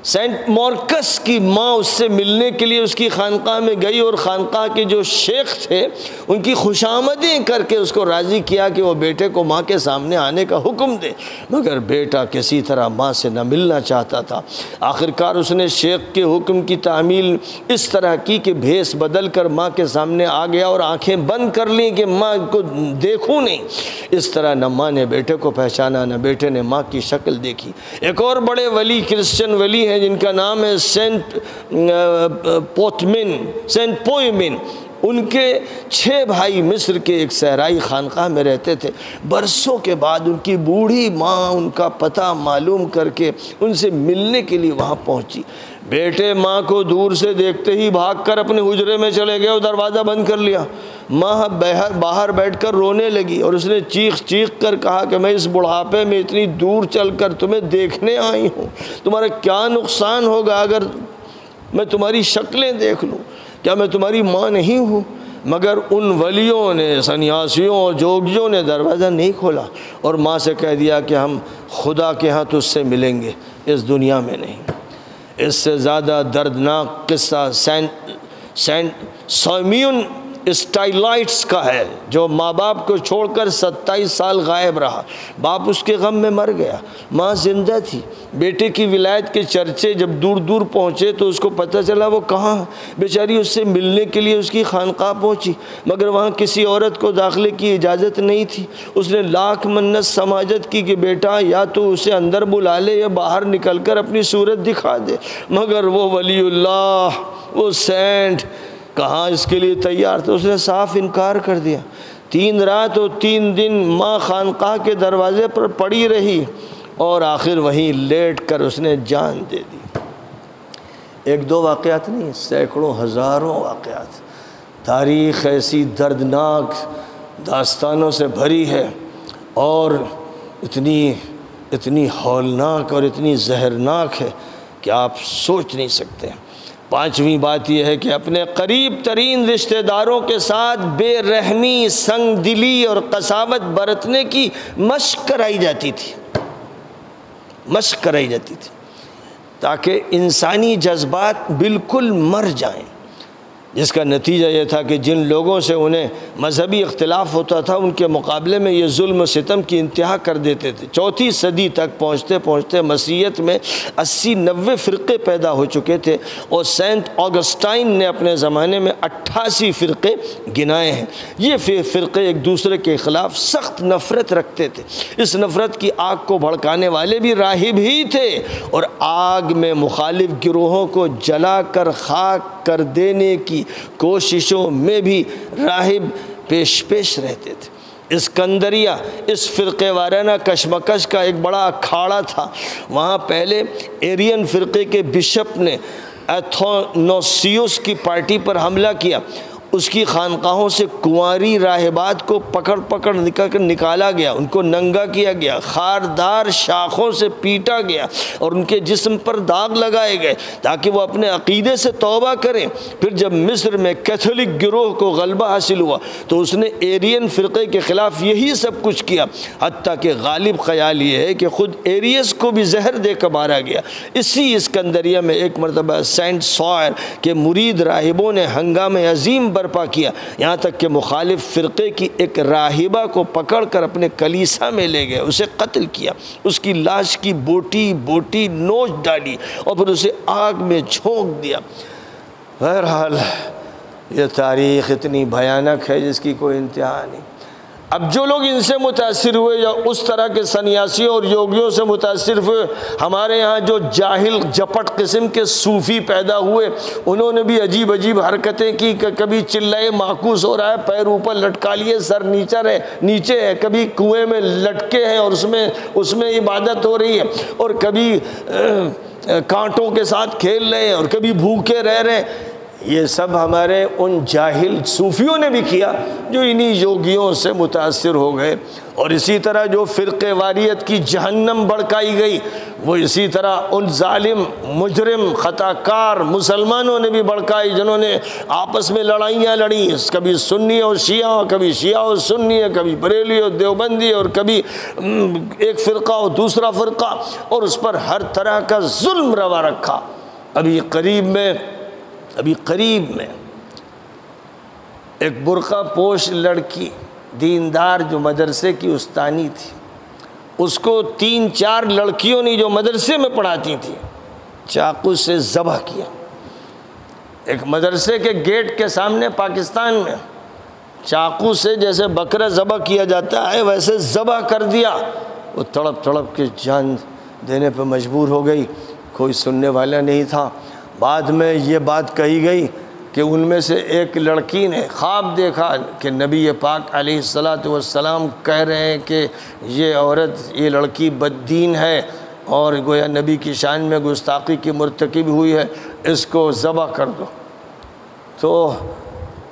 सेंट मॉर्कस की माँ उससे मिलने के लिए उसकी खानका में गई और खानका के जो शेख थे, उनकी खुशामदें करके उसको राज़ी किया कि वो बेटे को माँ के सामने आने का हुक्म दे। मगर बेटा किसी तरह माँ से न मिलना चाहता था। आखिरकार उसने शेख के हुक्म की तामील इस तरह की कि भेस बदल कर माँ के सामने आ गया और आँखें बंद कर ली कि माँ को देखूँ नहीं। इस तरह न माँ ने बेटे को पहचाना, न बेटे ने माँ की शक्ल देखी। एक और बड़े वली क्रिश्चन वली हैं, जिनका नाम है सेंट पोतमिन, सेंट पोयमिन उनके छः भाई मिस्र के एक सहराई खानका में रहते थे। बरसों के बाद उनकी बूढ़ी माँ, उनका पता मालूम करके उनसे मिलने के लिए वहाँ पहुँची। बेटे माँ को दूर से देखते ही भागकर अपने हुजरे में चले गए और दरवाज़ा बंद कर लिया। माँ बाहर बैठकर रोने लगी और उसने चीख चीख कर कहा कि मैं इस बुढ़ापे में इतनी दूर चलकर तुम्हें देखने आई हूँ। तुम्हारा क्या नुकसान होगा अगर मैं तुम्हारी शक्लें देख लूँ? क्या मैं तुम्हारी माँ नहीं हूँ? मगर उन वलियों ने, सन्यासियों और जोगियों ने दरवाज़ा नहीं खोला और माँ से कह दिया कि हम खुदा के यहाँ तुझसे मिलेंगे, इस दुनिया में नहीं। इससे ज़्यादा दर्दनाक किस्सा सैन सैन सोम्यून स्टाइलाइट्स का है, जो माँ बाप को छोड़कर सत्ताईस साल गायब रहा। बाप उसके गम में मर गया। माँ ज़िंदा थी। बेटे की विलायत के चर्चे जब दूर दूर पहुँचे तो उसको पता चला वो कहाँ बेचारी उससे मिलने के लिए उसकी खानका पहुँची, मगर वहाँ किसी औरत को दाखिले की इजाज़त नहीं थी। उसने लाख मन्नत समाजत की कि, बेटा, या तो उसे अंदर बुला ले या बाहर निकल कर अपनी सूरत दिखा दे। मगर वो वली वो सेंट कहाँ इसके लिए तैयार थे? उसने साफ़ इनकार कर दिया। तीन रात और तीन दिन माँ खानका के दरवाज़े पर पड़ी रही और आखिर वहीं लेट कर उसने जान दे दी। एक दो वाक़ात नहीं, सैकड़ों, हज़ारों वाक़ात तारीख़ ऐसी दर्दनाक दास्तानों से भरी है और इतनी इतनी हौलनाक और इतनी जहरनाक है कि आप सोच नहीं सकते। पांचवी बात यह है कि अपने करीब तरीन रिश्तेदारों के साथ बेरहमी संग दिली और कसावत बरतने की मश्क कराई जाती थी। मश्क कराई जाती थी ताकि इंसानी जज्बात बिल्कुल मर जाएँ। जिसका नतीजा ये था कि जिन लोगों से उन्हें मजहबी अख्तिलाफ़ होता था, उनके मुकाबले में ये जुल्म सितम की इंतहा कर देते थे। चौथी सदी तक पहुँचते पहुँचते मसीहत में अस्सी नबे फ़िरक़े पैदा हो चुके थे और सेंट ऑगस्टाइन ने अपने ज़माने में अट्ठासी फ़िरक़े गिनाए हैं। ये फ़िरक़े एक दूसरे के ख़िलाफ़ सख्त नफ़रत रखते थे। इस नफ़रत की आग को भड़काने वाले भी राहिब ही थे और आग में मुखालिफ गिरोहों को जला कर खाक कर देने की कोशिशों में भी राहिब पेश पेश रहते थे। इसकंदरिया, इस फ़िरक़े वाराना कशमकश का एक बड़ा अखाड़ा था। वहाँ पहले एरियन फ़िरक़े के बिशप ने एथोनोसियस की पार्टी पर हमला किया। उसकी खानकाहों से कुंवारी राहबात को पकड़ पकड़ निकल कर निकाला गया, उनको नंगा किया गया, खारदार शाखों से पीटा गया और उनके जिस्म पर दाग लगाए गए ताकि वो अपने अकीदे से तौबा करें। फिर जब मिस्र में कैथोलिक गिरोह को गलबा हासिल हुआ तो उसने एरियन फ़िरक़े के ख़िलाफ़ यही सब कुछ किया हती कि गालिब ख्याल ये है कि ख़ुद एरियस को भी जहर दे कर मारा गया। इसी इसकंदरिया में एक मरतबा सेंट सॉयर के मुरीद राहिबों ने हंगाम अजीम बर्पा किया। यहाँ तक कि मुखालिफ फ़िरक़े की एक राहिबा को पकड़ कर अपने कलीसा में ले गए, उसे कत्ल किया। उसकी लाश की बोटी बोटी नोच डाली और फिर उसे आग में झोंक दिया। बहरहाल ये तारीख़ इतनी भयानक है जिसकी कोई इंतहा नहीं। अब जो लोग इनसे मुतासर हुए या उस तरह के सन्यासियों और योगियों से मुतासर हुए, हमारे यहाँ जो जाहिल जपट किस्म के सूफ़ी पैदा हुए, उन्होंने भी अजीब अजीब हरकतें की। कभी चिल्लाए, माकूस हो रहा है, पैर ऊपर लटका लिए, सर नीचा है नीचे है, कभी कुएँ में लटके हैं और उसमें उसमें इबादत हो रही है। और कभी कांटों के साथ खेल रहे हैं और कभी भूखे रह रहे हैं। ये सब हमारे उन जाहिल सूफियों ने भी किया, जो इन्हीं योगियों से मुतासर हो गए। और इसी तरह जो फ़िरक़ वारियत की जहन्नम भड़काई गई, वो इसी तरह उन ालिम मुजरम, ख़ताकार मुसलमानों ने भी भड़काई, जिन्होंने आपस में लड़ाइयाँ लड़ी। कभी सुन्नी और शिया और कभी शिया और सुन्नी, कभी बरेली और देवबंदी, और कभी एक फ़िरका और दूसरा फ़िरका, और उस पर हर तरह का जुल्म रवा रखा। अभी करीब में अभी करीब में एक बुरका पोश लड़की, दीनदार जो मदरसे की उस्तानी थी, उसको तीन चार लड़कियों ने जो मदरसे में पढ़ाती थी, चाकू से ज़बह किया। एक मदरसे के गेट के सामने पाकिस्तान में चाकू से जैसे बकरा ज़बह किया जाता है, वैसे ज़बह कर दिया। वो तड़प तड़प के जान देने पर मजबूर हो गई, कोई सुनने वाला नहीं था। बाद में ये बात कही गई कि उनमें से एक लड़की ने ख्वाब देखा कि नबी पाक सलाम कह रहे हैं कि ये औरत, ये लड़की बददीन है और गोया नबी की शान में गुस्ताखी की मरतकब हुई है, इसको ज़बह कर दो। तो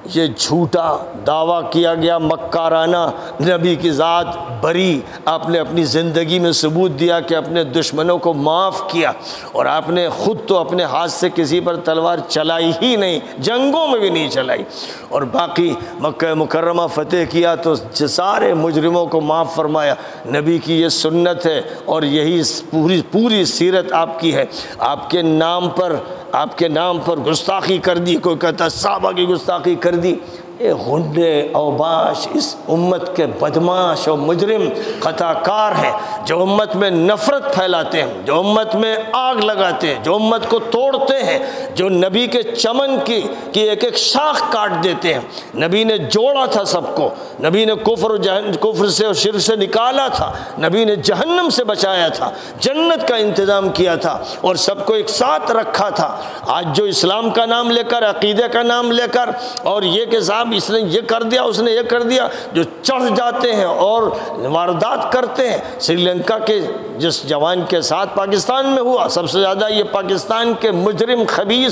ये झूठा दावा किया गया मक्काराना नबी की ज़ात बरी, आपने अपनी ज़िंदगी में सबूत दिया कि अपने दुश्मनों को माफ़ किया और आपने ख़ुद तो अपने हाथ से किसी पर तलवार चलाई ही नहीं, जंगों में भी नहीं चलाई। और बाकी मक्का मुकरमा फ़तेह किया तो सारे मुजरमों को माफ़ फरमाया। नबी की ये सुन्नत है और यही पूरी पूरी सीरत आपकी है। आपके नाम पर आपके नाम पर गुस्ताखी कर दी, कोई कहता, साहबा की गुस्ताखी कर दी। ये हुडे अवबाश, इस उम्मत के बदमाश और मुजरिम कथाकार हैं, जो उम्मत में नफ़रत फैलाते हैं, जो उम्मत में आग लगाते हैं, जो उम्मत को तोड़ते हैं। जो नबी के चमन की की एक एक शाख काट देते हैं। नबी ने जोड़ा था सबको। नबी ने कुफर कुफर से और शिर से निकाला था। नबी ने जहन्नम से बचाया था। जन्नत का इंतज़ाम किया था और सबको एक साथ रखा था। आज जो इस्लाम का नाम लेकर, अकीदे का नाम लेकर, और ये कि साहब इसने ये कर दिया, उसने ये कर दिया, जो चढ़ जाते हैं और वारदात करते हैं। श्रीलंका के जिस जवान के साथ पाकिस्तान में हुआ, सबसे ज़्यादा ये पाकिस्तान के मुजरिम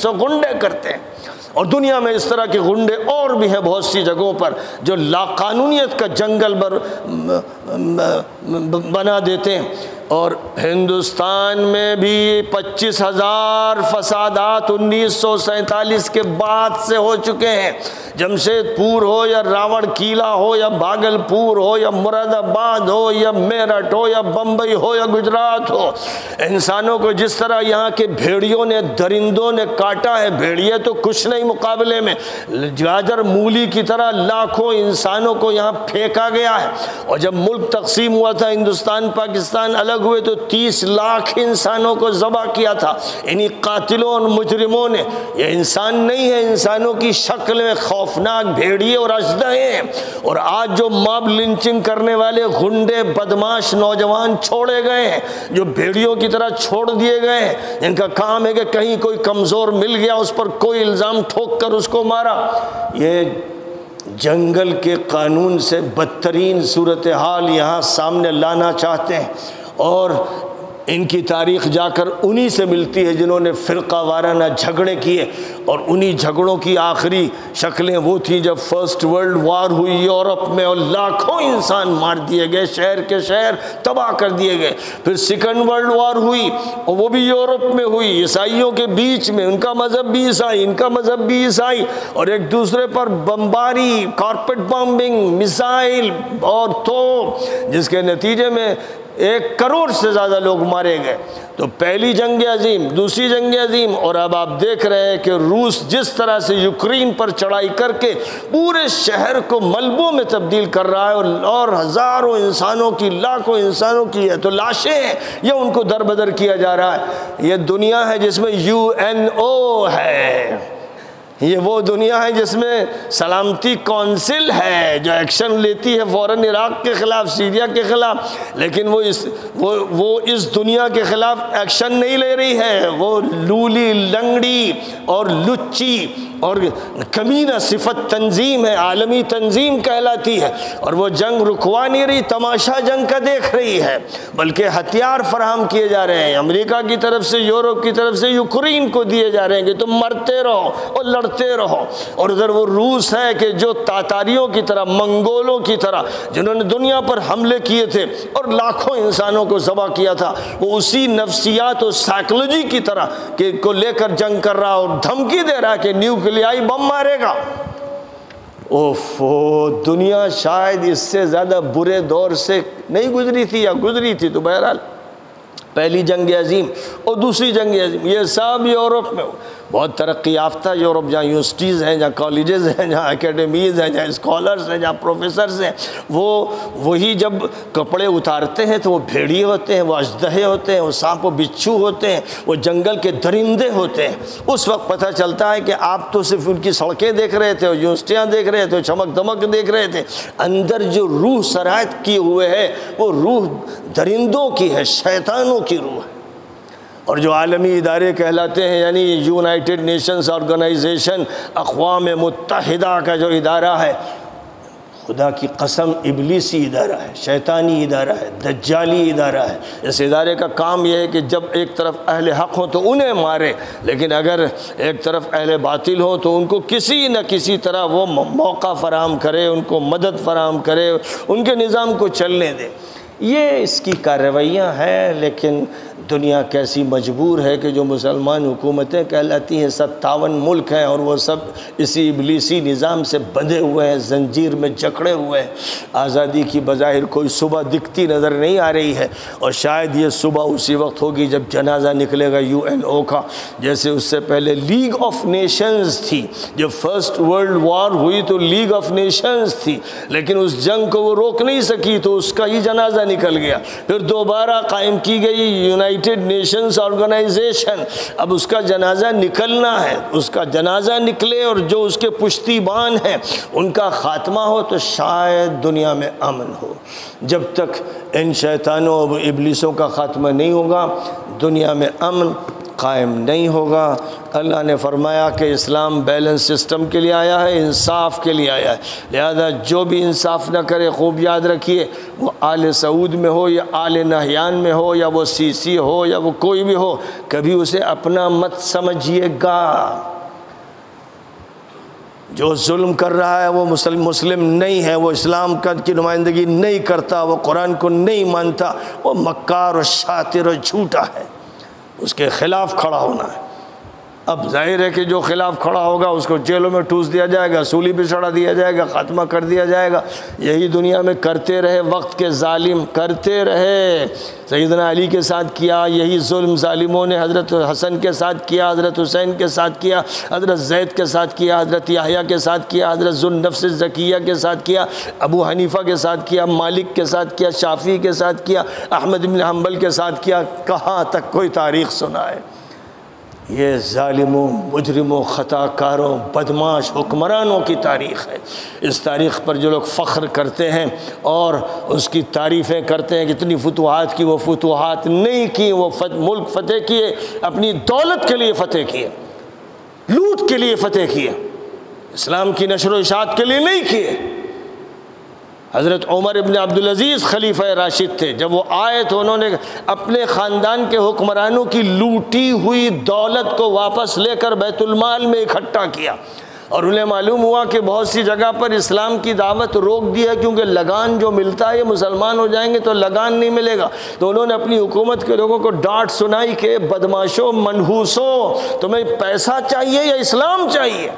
और गुंडे करते हैं। और दुनिया में इस तरह के गुंडे और भी हैं बहुत सी जगहों पर, जो लाकानूनीत का जंगल बर बना देते हैं। और हिंदुस्तान में भी पच्चीस हज़ार फसादात उन्नीस सौ सैंतालीस के बाद से हो चुके हैं। जमशेदपुर हो या रावण किला हो या भागलपुर हो या मुरादाबाद हो या मेरठ हो या बम्बई हो या गुजरात हो। इंसानों को जिस तरह यहाँ के भेड़ियों ने, दरिंदों ने काटा है, भेड़िए तो कुछ नहीं मुकाबले में। गाजर मूली की तरह लाखों इंसानों को यहाँ फेंका गया है। और जब मुल्क तकसीम हुआ था, हिंदुस्तान, पाकिस्तान अलग अलग हुए तो तीस लाख इंसानों को ज़बा किया था। इन्हीं कातिलों और मुजरिमों ने। ये इंसान नहीं है, इंसानों की शक्ल में खौफनाक भेड़िए और अजदहे हैं। और आज जो मॉब लिंचिंग करने वाले गुंडे, बदमाश नौजवान छोड़े गए हैं, जो भेड़ियों की तरह छोड़ दिए गए हैं इनका काम है कि कहीं कोई कमज़ोर मिल गया, उस पर कोई इल्ज़ाम ठोक कर उसको मारा। ये जंगल के कानून से बदतरीन सूरत हाल यहाँ सामने लाना चाहते हैं। और इनकी तारीख जाकर उन्हीं से मिलती है जिन्होंने फ़िरका वाराना झगड़े किए। और उन्हीं झगड़ों की आखिरी शक्लें वो थी जब फ़र्स्ट वर्ल्ड वार हुई, यूरोप में और लाखों इंसान मार दिए गए, शहर के शहर तबाह कर दिए गए। फिर सेकंड वर्ल्ड वार हुई और वो भी यूरोप में हुई। ईसाइयों के बीच में उनका मज़हब भी ईसाई, इनका मज़हब भी ईसाई। और एक दूसरे पर बम्बारी कारपेट बम्बिंग मिसाइल और तो जिसके नतीजे में एक करोड़ से ज़्यादा लोग मारे गए तो पहली जंग अजीम दूसरी जंग अजीम और अब आप देख रहे हैं कि रूस जिस तरह से यूक्रेन पर चढ़ाई करके पूरे शहर को मलबों में तब्दील कर रहा है और, और हज़ारों इंसानों की लाखों इंसानों की है तो लाशें हैं यह उनको दर बदर किया जा रहा है। ये दुनिया है जिसमें यू एन ओ है। ये वो दुनिया है जिसमें सलामती कौंसिल है जो एक्शन लेती है फ़ौर इराक़ के ख़िलाफ़, सीरिया के ख़िलाफ़। लेकिन वो इस, वो वो इस दुनिया के ख़िलाफ़ एक्शन नहीं ले रही है। वो लूली लंगड़ी और लुच्ची और कमीना सिफत तंजीम है, आलमी तंजीम कहलाती है, और वो जंग रुकवा नहीं रही, तमाशा जंग का देख रही है, बल्कि हथियार फराहम किए जा रहे हैं, अमेरिका की तरफ़ से, यूरोप की तरफ़ से, यूक्रेन को दिए जा रहे हैं कि तुम मरते रहो और लड़ते रहो, और उधर वो रूस है कि जो तातारियों की तरह, मंगोलों की तरह, जिन्होंने दुनिया पर हमले किए थे और लाखों इंसानों को जबा किया था, वो उसी नफ्सियात और साइकोलॉजी की तरह के को लेकर जंग कर रहा और धमकी दे रहा है कि न्यू न्यूक्लियाई बम मारेगा। ओफो, दुनिया शायद इससे ज़्यादा बुरे दौर से नहीं गुजरी थी या गुजरी थी तो बहरहाल, पहली जंग अजीम और दूसरी जंग अजीम, ये सब यूरोप में बहुत तरक्की याफ्ता यूरोप जहाँ यूनिवर्सिटीज़ हैं, जहाँ कॉलेजेस हैं, जहाँ एकेडमीज़ हैं, जहाँ स्कॉलर्स हैं, जहाँ प्रोफेसर्स हैं, वो, वही जब कपड़े उतारते हैं तो वो भेड़िए होते हैं, वो अजदहे होते हैं, वो सांप, व बिच्छू होते हैं, वो जंगल के दरिंदे होते हैं। उस वक्त पता चलता है कि आप तो सिर्फ़ उनकी सड़कें देख रहे थे यूनिवर्सिटियाँ देख रहे थे चमक दमक देख रहे थे, अंदर जो रूह शरात किए हुए है, वो रूह दरिंदों की है, शैतानों की रूह है। और जो आलमी इदारे कहलाते हैं, यानी यूनाइटेड नेशंस ऑर्गेनाइजेशन अकवाम मुतहदा का जो इदारा है, खुदा की कसम इबलीसी इदारा है, शैतानी इदारा है, दज्जाली इदारा है। इस इदारे का काम यह है कि जब एक तरफ़ अहल हक़ हो तो उन्हें मारे, लेकिन अगर एक तरफ़ अहल बातिल हो तो उनको किसी न किसी तरह वो मौका फ़राम करे, उनको मदद फ़राम करे, उनके निज़ाम को चलने दे। ये इसकी कार्रवाइयाँ हैं, लेकिन दुनिया कैसी मजबूर है कि जो मुसलमान हुकूमतें कहलाती हैं, सत्तावन मुल्क हैं और वो सब इसी इबलीसी निज़ाम से बंधे हुए हैं, जंजीर में जकड़े हुए हैं। आज़ादी की बज़ाहिर कोई सुबह दिखती नज़र नहीं आ रही है और शायद ये सुबह उसी वक्त होगी जब जनाजा निकलेगा यू एन ओ का, जैसे उससे पहले लीग ऑफ़ नेशंस थी। जब फ़र्स्ट वर्ल्ड वॉर हुई तो लीग ऑफ़ नेशंस थी, लेकिन उस जंग को वो रोक नहीं सकी तो उसका ही जनाजा निकल गया। फिर दोबारा कायम की गई यूनाइट यूनाइटेड नेशंस ऑर्गेनाइजेशन अब उसका जनाजा निकलना है। उसका जनाजा निकले और जो उसके पुश्तीबान हैं, उनका ख़ात्मा हो तो शायद दुनिया में अमन हो। जब तक इन शैतानों और इबलीसों का ख़ात्मा नहीं होगा, दुनिया में अमन कायम नहीं होगा। अल्लाह ने फरमाया कि इस्लाम बैलेंस सिस्टम के लिए आया है, इंसाफ के लिए आया है। लिहाजा जो भी इंसाफ न करे, खूब याद रखिए, वो आल सऊद में हो या आल नहयान में हो या वो सीसी हो या वो कोई भी हो, कभी उसे अपना मत समझिएगा। जो जुल्म कर रहा है, वो मुस्लिम मुस्लिम नहीं है, वो इस्लाम का, की नुमाइंदगी नहीं करता, वो कुरान को नहीं मानता, वो मक्कार और शातिर और झूठा है। उसके ख़िलाफ़ खड़ा होना है। अब ज़ाहिर है कि जो खिलाफ खड़ा होगा उसको जेलों में ठूस दिया जाएगा सूली भी चढ़ा दिया जाएगा ख़ात्मा कर दिया जाएगा यही दुनिया में करते रहे वक्त के ालिम करते रहे सईदना अली के साथ किया यही जुल्म ालिमों ने हज़रत हसन के साथ किया हज़रत हुसैन के साथ किया हज़रत जैद के साथ किया हज़रत याहिया के साथ किया हज़रत जुलनफ्स ज़किया के साथ किया अबू हनीफ़ा के साथ किया मालिक के साथ किया शाफ़ी के साथ किया अहमद बिन हम्बल के साथ किया कहाँ तक कोई तारीख़ सुनाए ये ालिमों मुजरमों ख़ताकारों बदमाश हुक्मरानों की तारीख़ है। इस तारीख़ पर जो लोग फ़ख्र करते हैं और उसकी तारीफ़ें करते हैं कितनी फतूहत की वो फतूहत नहीं की वो फत, मुल्क फ़तेह किए अपनी दौलत के लिए फ़तेह किए लूट के लिए फ़तेह किए इस्लाम की नशर इशात के लिए नहीं किए। हज़रत उमर इबन अब्दुलज़ीज़ खलीफ़ राशिद थे। जब वो आए तो उन्होंने अपने ख़ानदान के हुक्मरानों की लूटी हुई दौलत को वापस लेकर बैतुलमाल में इकट्ठा किया। और उन्हें मालूम हुआ कि बहुत सी जगह पर इस्लाम की दावत रोक दिया क्योंकि लगान जो मिलता है मुसलमान हो जाएँगे तो लगान नहीं मिलेगा। तो उन्होंने अपनी हुकूमत के लोगों को डांट सुनाई के बदमाशों, मनहूसों, तुम्हें पैसा चाहिए या इस्लाम चाहिए?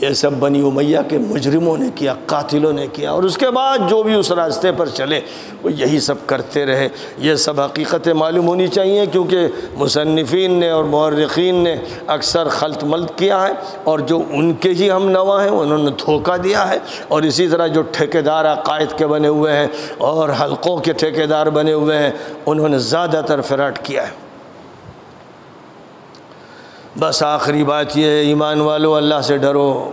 ये सब बनी उमैया के मुजरिमों ने किया, कातिलों ने किया, और उसके बाद जो भी उस रास्ते पर चले, वो यही सब करते रहे। ये सब हकीकतें मालूम होनी चाहिए, क्योंकि मुसनफ़िन ने और मौरखीन ने अक्सर खलत मलत किया है, और जो उनके ही हम नवा हैं, उन्होंने धोखा दिया है, और इसी तरह जो ठेकेदार अकायद के बने हुए हैं, और हलकों के ठेकेदार बने हुए हैं, उन्होंने ज़्यादातर फ़राट किया है। बस आखिरी बात यह है, ईमान वालों, अल्लाह से डरो।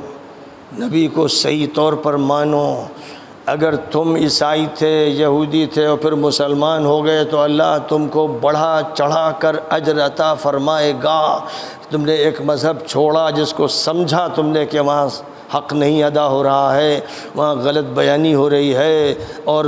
नबी को सही तौर पर मानो। अगर तुम ईसाई थे, यहूदी थे और फिर मुसलमान हो गए तो अल्लाह तुमको बढ़ा चढ़ा कर अजर अता फरमाएगा। तुमने एक मज़हब छोड़ा जिसको समझा तुमने कि वहाँ हक़ नहीं अदा हो रहा है, वहाँ गलत बयानी हो रही है और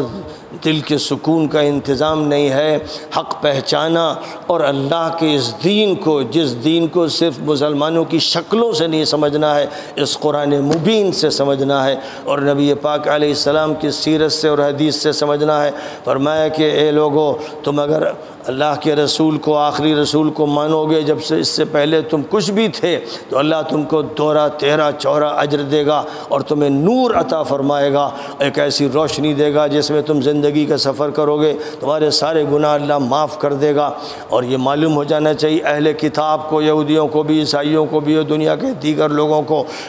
दिल के सुकून का इंतज़ाम नहीं है। हक़ पहचाना और अल्लाह के इस दीन को, जिस दीन को सिर्फ़ मुसलमानों की शक्लों से नहीं समझना है, इस कुरान मुबीन से समझना है और नबी पाक आसमाम की सीरत से और हदीस से समझना है। फरमाया कि, ए लोगो, तुम अगर अल्लाह के रसूल को, आखिरी रसूल को मानोगे, जब से इससे पहले तुम कुछ भी थे तो अल्लाह तुमको दोहरा तेरह चौरा अजर देगा और तुम्हें नूर अता फरमाएगा, एक ऐसी रोशनी देगा जिसमें तुम ज़िंदगी का सफ़र करोगे, तुम्हारे सारे गुनाह अल्लाह माफ़ कर देगा। और ये मालूम हो जाना चाहिए, अहल किताब को, यहूदियों को भी, ईसाइयों को भी, और दुनिया के दीगर लोगों को,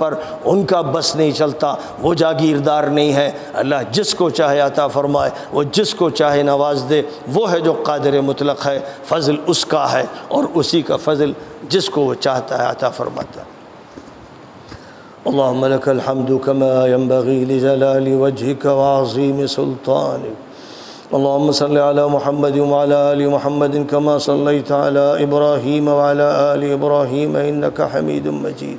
पर उनका बस नहीं चलता, वो जागीरदार नहीं है। अल्लाह जिसको चाहे अता फ़रमाए, वो जिसको चाहे नवाज़ दे, वो है जो कादर मुतलक़ है, फ़ज़ल उसका है और उसी का फ़ज़ल जिसको वो चाहता है, अता फ़रमाता है। अल्लाहुम्म सल्लि अला मुहम्मद व अला आलि मुहम्मद कमा सल्लैत अला इब्राहीम व अला आलि इब्राहीम इन्नका हमीदुम मजीद।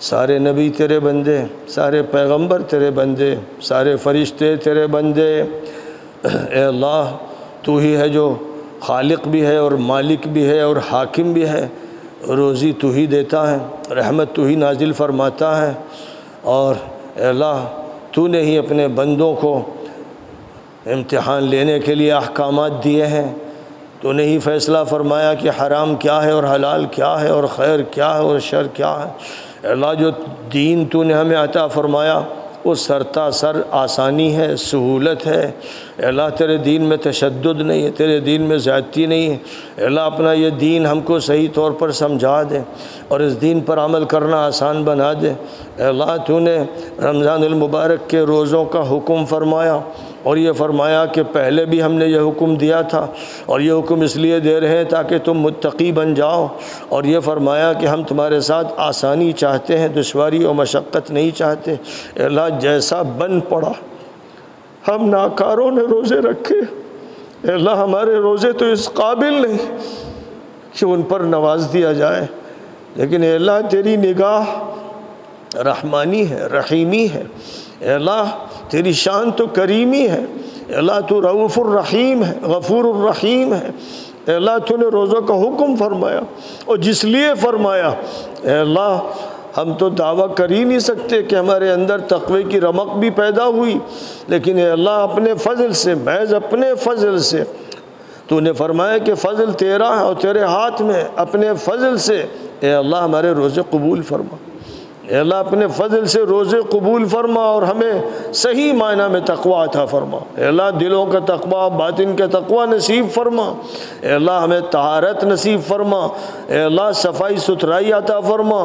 सारे नबी तेरे बंदे, सारे पैगंबर तेरे बंदे, सारे फरिश्ते तेरे बंदे। ए अल्लाह, तू ही है जो खालिक भी है और मालिक भी है और हाकिम भी है। रोज़ी तू ही देता है, रहमत तू ही नाजिल फरमाता है। और अल्लाह, तूने ही अपने बंदों को इम्तिहान लेने के लिए अहकाम दिए हैं। तूने ही फ़ैसला फरमाया कि हराम क्या है और हलाल क्या है और खैर क्या है और शर क्या है। अल्लाह जो दीन तूने हमें अता फ़रमाया, वो सरता सर आसानी है, सहूलत है। अल्लाह तेरे दीन में तशद नहीं है, तेरे दीन में ज़्यादती नहीं है। अल्लाह अपना ये दीन हमको सही तौर पर समझा दे और इस दीन पर अमल करना आसान बना दे। अल्लाह तूने रमज़ान मुबारक के रोज़ों का हुक्म फरमाया और ये फरमाया कि पहले भी हमने ये हुक्म दिया था और ये हुक्म इसलिए दे रहे हैं ताकि तुम मुत्तकी बन जाओ। और ये फरमाया कि हम तुम्हारे साथ आसानी चाहते हैं, दुश्वारी और मशक्क़त नहीं चाहते। अल्लाह जैसा बन पड़ा। हम नाकारों ने रोज़े रखे। अल्लाह हमारे रोज़े तो इस काबिल नहीं कि उन पर नवाज़ दिया जाए। लेकिन अल्लाह तेरी निगाह रहमानी है, रहीमी है। अल्लाह, तेरी शान तो करीमी है। अल्लाह तो रऊफ़ुररहीम है गफ़ूररहीम है। अल्लाह, तूने रोज़ों का हुक्म फरमाया और जिस लिए फरमाया अल्लाह, हम तो दावा कर ही नहीं सकते कि हमारे अंदर तकवे की रमक भी पैदा हुई। लेकिन अल्लाह, अपने फ़ज़ल से, महज अपने फ़ज़ल से, तूने फरमाया कि फ़ज़ल तेरा है और तेरे हाथ में अपने फ़ज़ल से अल्लाह, हमारे रोज़े कबूल फरमा। अल्लाह अपने फ़जल से रोज़े कबूल फरमा और हमें सही मायना में तकवा था फरमा। अल्लाह दिलों का तकवा, बातिन का तकवा नसीब फरमा। अल्लाह हमें तहारत नसीब फरमा। अल्लाह सफ़ाई सुथराई आता फरमा।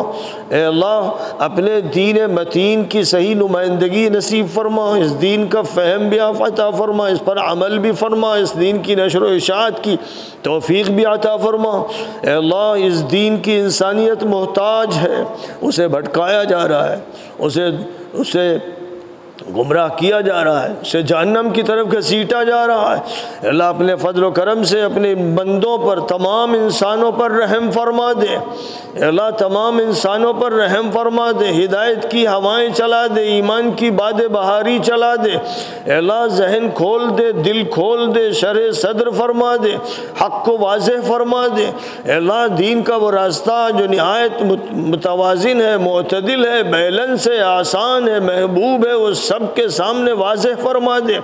अल्लाह अपने दीन मतीन की सही नुमाइंदगी नसीब फरमा। इस दीन का फ़हम भी आता फरमा, इस पर अमल भी फरमा, इस दीन की नशर इशात की तोफ़ी भी आता फरमा। अल्लाह इस दीन की इंसानियत मोहताज है। उसे भटकाया भटकाया जा रहा है। उसे उसे गुमराह किया जा रहा है, उसे जहन्नम की तरफ़ घसीटा जा रहा है। अल्लाह अपने फजल करम से अपने बंदों पर, तमाम इंसानों पर रहम फरमा दे। अल्लाह तमाम इंसानों पर रहम फरमा दे, हिदायत की हवाएँ चला दे, ईमान की बाद बहारी चला दे। अल्लाह जहन खोल दे, दिल खोल दे, शर सदर फरमा दे, हक को वाज फरमा दे। अल्लाह दीन का वो रास्ता जो नहायत मुतवाजिन है मतदिल है बैलेंस है आसान है, महबूब है, वो सब के सामने वाज फरमा दे।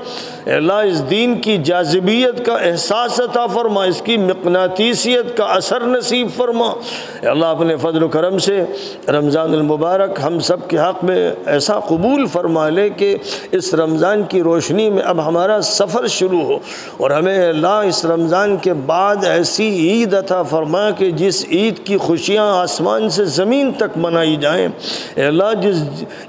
अल्लाह इस दीन की जाजबियत का एहसास अता फरमा, इसकी मकनातीसीत का असर नसीब फरमा। अल्लाह अपने फजल करम से रमज़ानमबारक हम सब के हक़ में ऐसा कबूल फरमा ले कि इस रमज़ान की रोशनी में अब हमारा सफ़र शुरू हो। और हमें अल्लाह इस रमज़ान के बाद ऐसी ईद अता फरमा कि जिस ईद की खुशियाँ आसमान से ज़मीन तक मनाई जाएँ। अल्लाह जिस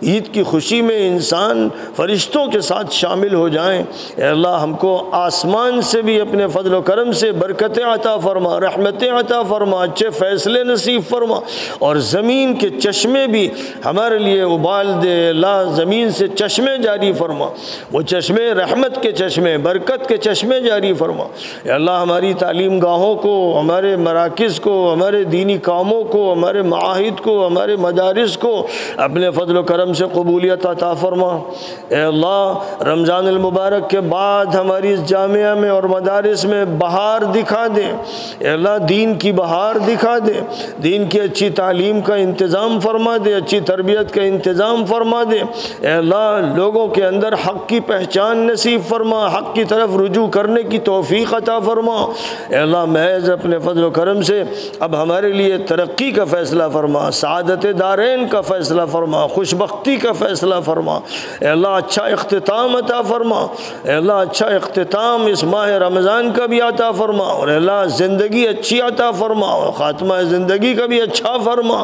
ईद की खुशी में इंसान फरिश्तों के साथ शामिल हो जाएँ। अल्लाह हमको आसमान से भी अपने फजल करम से बरकतें अता फरमा, रहमतें अता फरमा, अच्छे फ़ैसले नसीब फरमा और ज़मीन के चश्मे भी हमारे लिए उबाल दे। अल्लाह ज़मीन से चश्मे जारी फरमा, वो चश्मे रहमत के चश्मे, बरकत के चश्मे जारी फरमा। अल्लाह हमारी तालीम गाहों को, हमारे मराकज़ को, हमारे दीनी कामों को, हमारे माहिद को, हमारे मदारस को अपने फजल करम से कबूलियत अता फरमा। अल्लाह रमज़ान मुबारक के बाद हमारी इस जामिया में और मदारस में बहार दिखा दे। अल्लाह, दीन की बहार दिखा दे। दीन की अच्छी तालीम का इंतज़ाम फरमा दे, अच्छी तरबियत का इंतज़ाम फरमा दे। अल्लाह, लोगों के अंदर हक़ की पहचान नसीब फरमा, हक़ की तरफ़ रुजू करने की तोफ़ी अता फरमा। अल्लाह, महज अपने फजल करम से अब हमारे लिए तरक्की का फ़ैसला फरमा सदत दारैन का फ़ैसला फरमा खुशबी का फ़ैसला फरमा। अल्लाह अच्छा अख्ताम अता फरमा। अल्लाह अच्छा अख्ताम इस माह रमज़ान का भी अता फरमा और अल्लाह ज़िंदगी अच्छी अता फरमा और ख़ात्मा ज़िंदगी का भी अच्छा फरमा।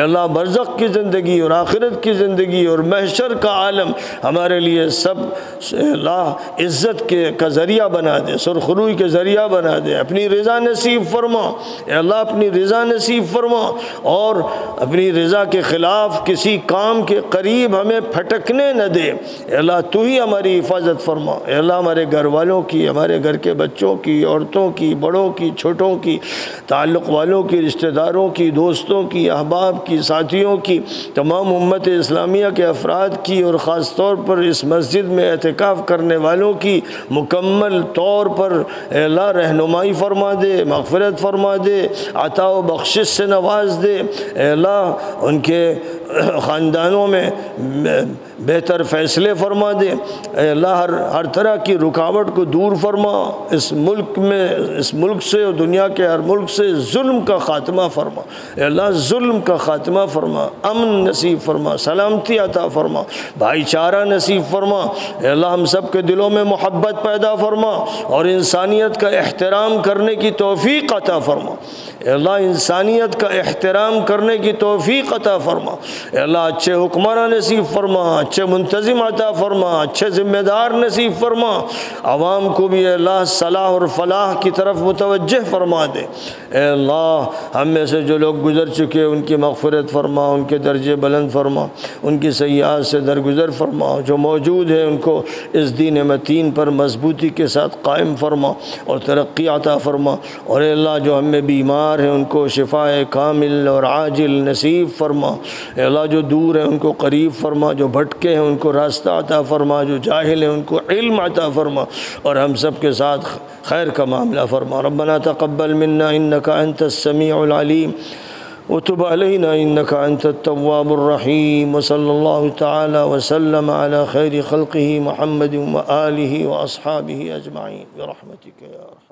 अल्लाह बरज़क की ज़िंदगी और आखिरत की ज़िंदगी और महशर का आलम हमारे लिए सब अल्लाह इज़्ज़त के का ज़रिया बना दे, सुरखरुई के ज़रिया बना दे। अपनी रज़ा नसीब फरमा, अल्लाह अपनी रज़ा नसीब फरमा और अपनी रज़ा के ख़िलाफ़ किसी काम के करीब हमें फटकने न दे। अल्लाह, तू ही हमारी हिफाजत फरमा। अल्लाह, हमारे घर वालों की, हमारे घर के बच्चों की, औरतों की, बड़ों की, छोटों की, ताल्लुक़ वालों की, रिश्तेदारों की, दोस्तों की, अहबाब की, साथियों की, तमाम उम्मत इस्लामिया के अफराद की, और ख़ास तौर पर इस मस्जिद में एहतिकाफ़ करने वालों की, मुकम्मल तौर पर अल्लाह रहनुमाई फरमा दे, मगफ़रत फरमा दे, अता बख्शिश से नवाज़ दे। अल्लाह, उनके ख़ानदानों में बेहतर फ़ैसले फरमा दे। अल्लाह हर हर तरह की रुकावट को दूर फरमा। इस मुल्क में, इस मुल्क से और दुनिया के हर मुल्क से जुल्म का ख़ात्मा फरमा। अल्लाह, जुल्म का ख़ात्मा फरमा। अमन नसीब फरमा। सलामती अता फरमा। भाईचारा नसीब फरमा। अल्लाह, हम सब के दिलों में मोहब्बत पैदा फरमा और इंसानियत का एहतराम करने की तोफ़ी अता फरमा। अल्लाह, इंसानियत का एहतराम करने की तोफ़ी अता फरमा। अल्लाह, अच्छे हुक्मरान नसीब फरमा। अच्छे मुंतज़िम अता फरमा, अच्छे ज़िम्मेदार नसीब फरमा। आवाम को भी अल्लाह सलाह और फलाह की तरफ़ मुतवज फरमा दे। अल्लाह, हम में से जो लोग गुज़र चुके उनकी मगफ़रत फरमा, उनके दर्जे बुलंद फरमा, उनकी सयाहत से दरगुजर फरमा, जो मौजूद है उनको इस दीन मतीन पर मजबूती के साथ कायम फरमा और तरक्की अता फरमा। और अल्लाह, जो हमें बीमार हैं, उनको शिफा कामिल और आजिल नसीब फरमा। अल्लाह, जो दूर है, उनको करीब फरमा, जो भटके हैं, उनको रास्ता अता फरमा, जो जाहिल हैं, उनको इल्म अता फरमा और हम सब के साथ खैर का मामला फरमा। रबना तकबल मन्ना इन्नका अंत समीम वतुब अलैना इन्नका अंत तव्वाबुर्रहीम वसल्लल्लाहु तआला वसल्लम अला खैर खल्क़िही मुहम्मद व आलिहि व अस्हाबिहि अजमाइन। बिरहमतिक या अरहम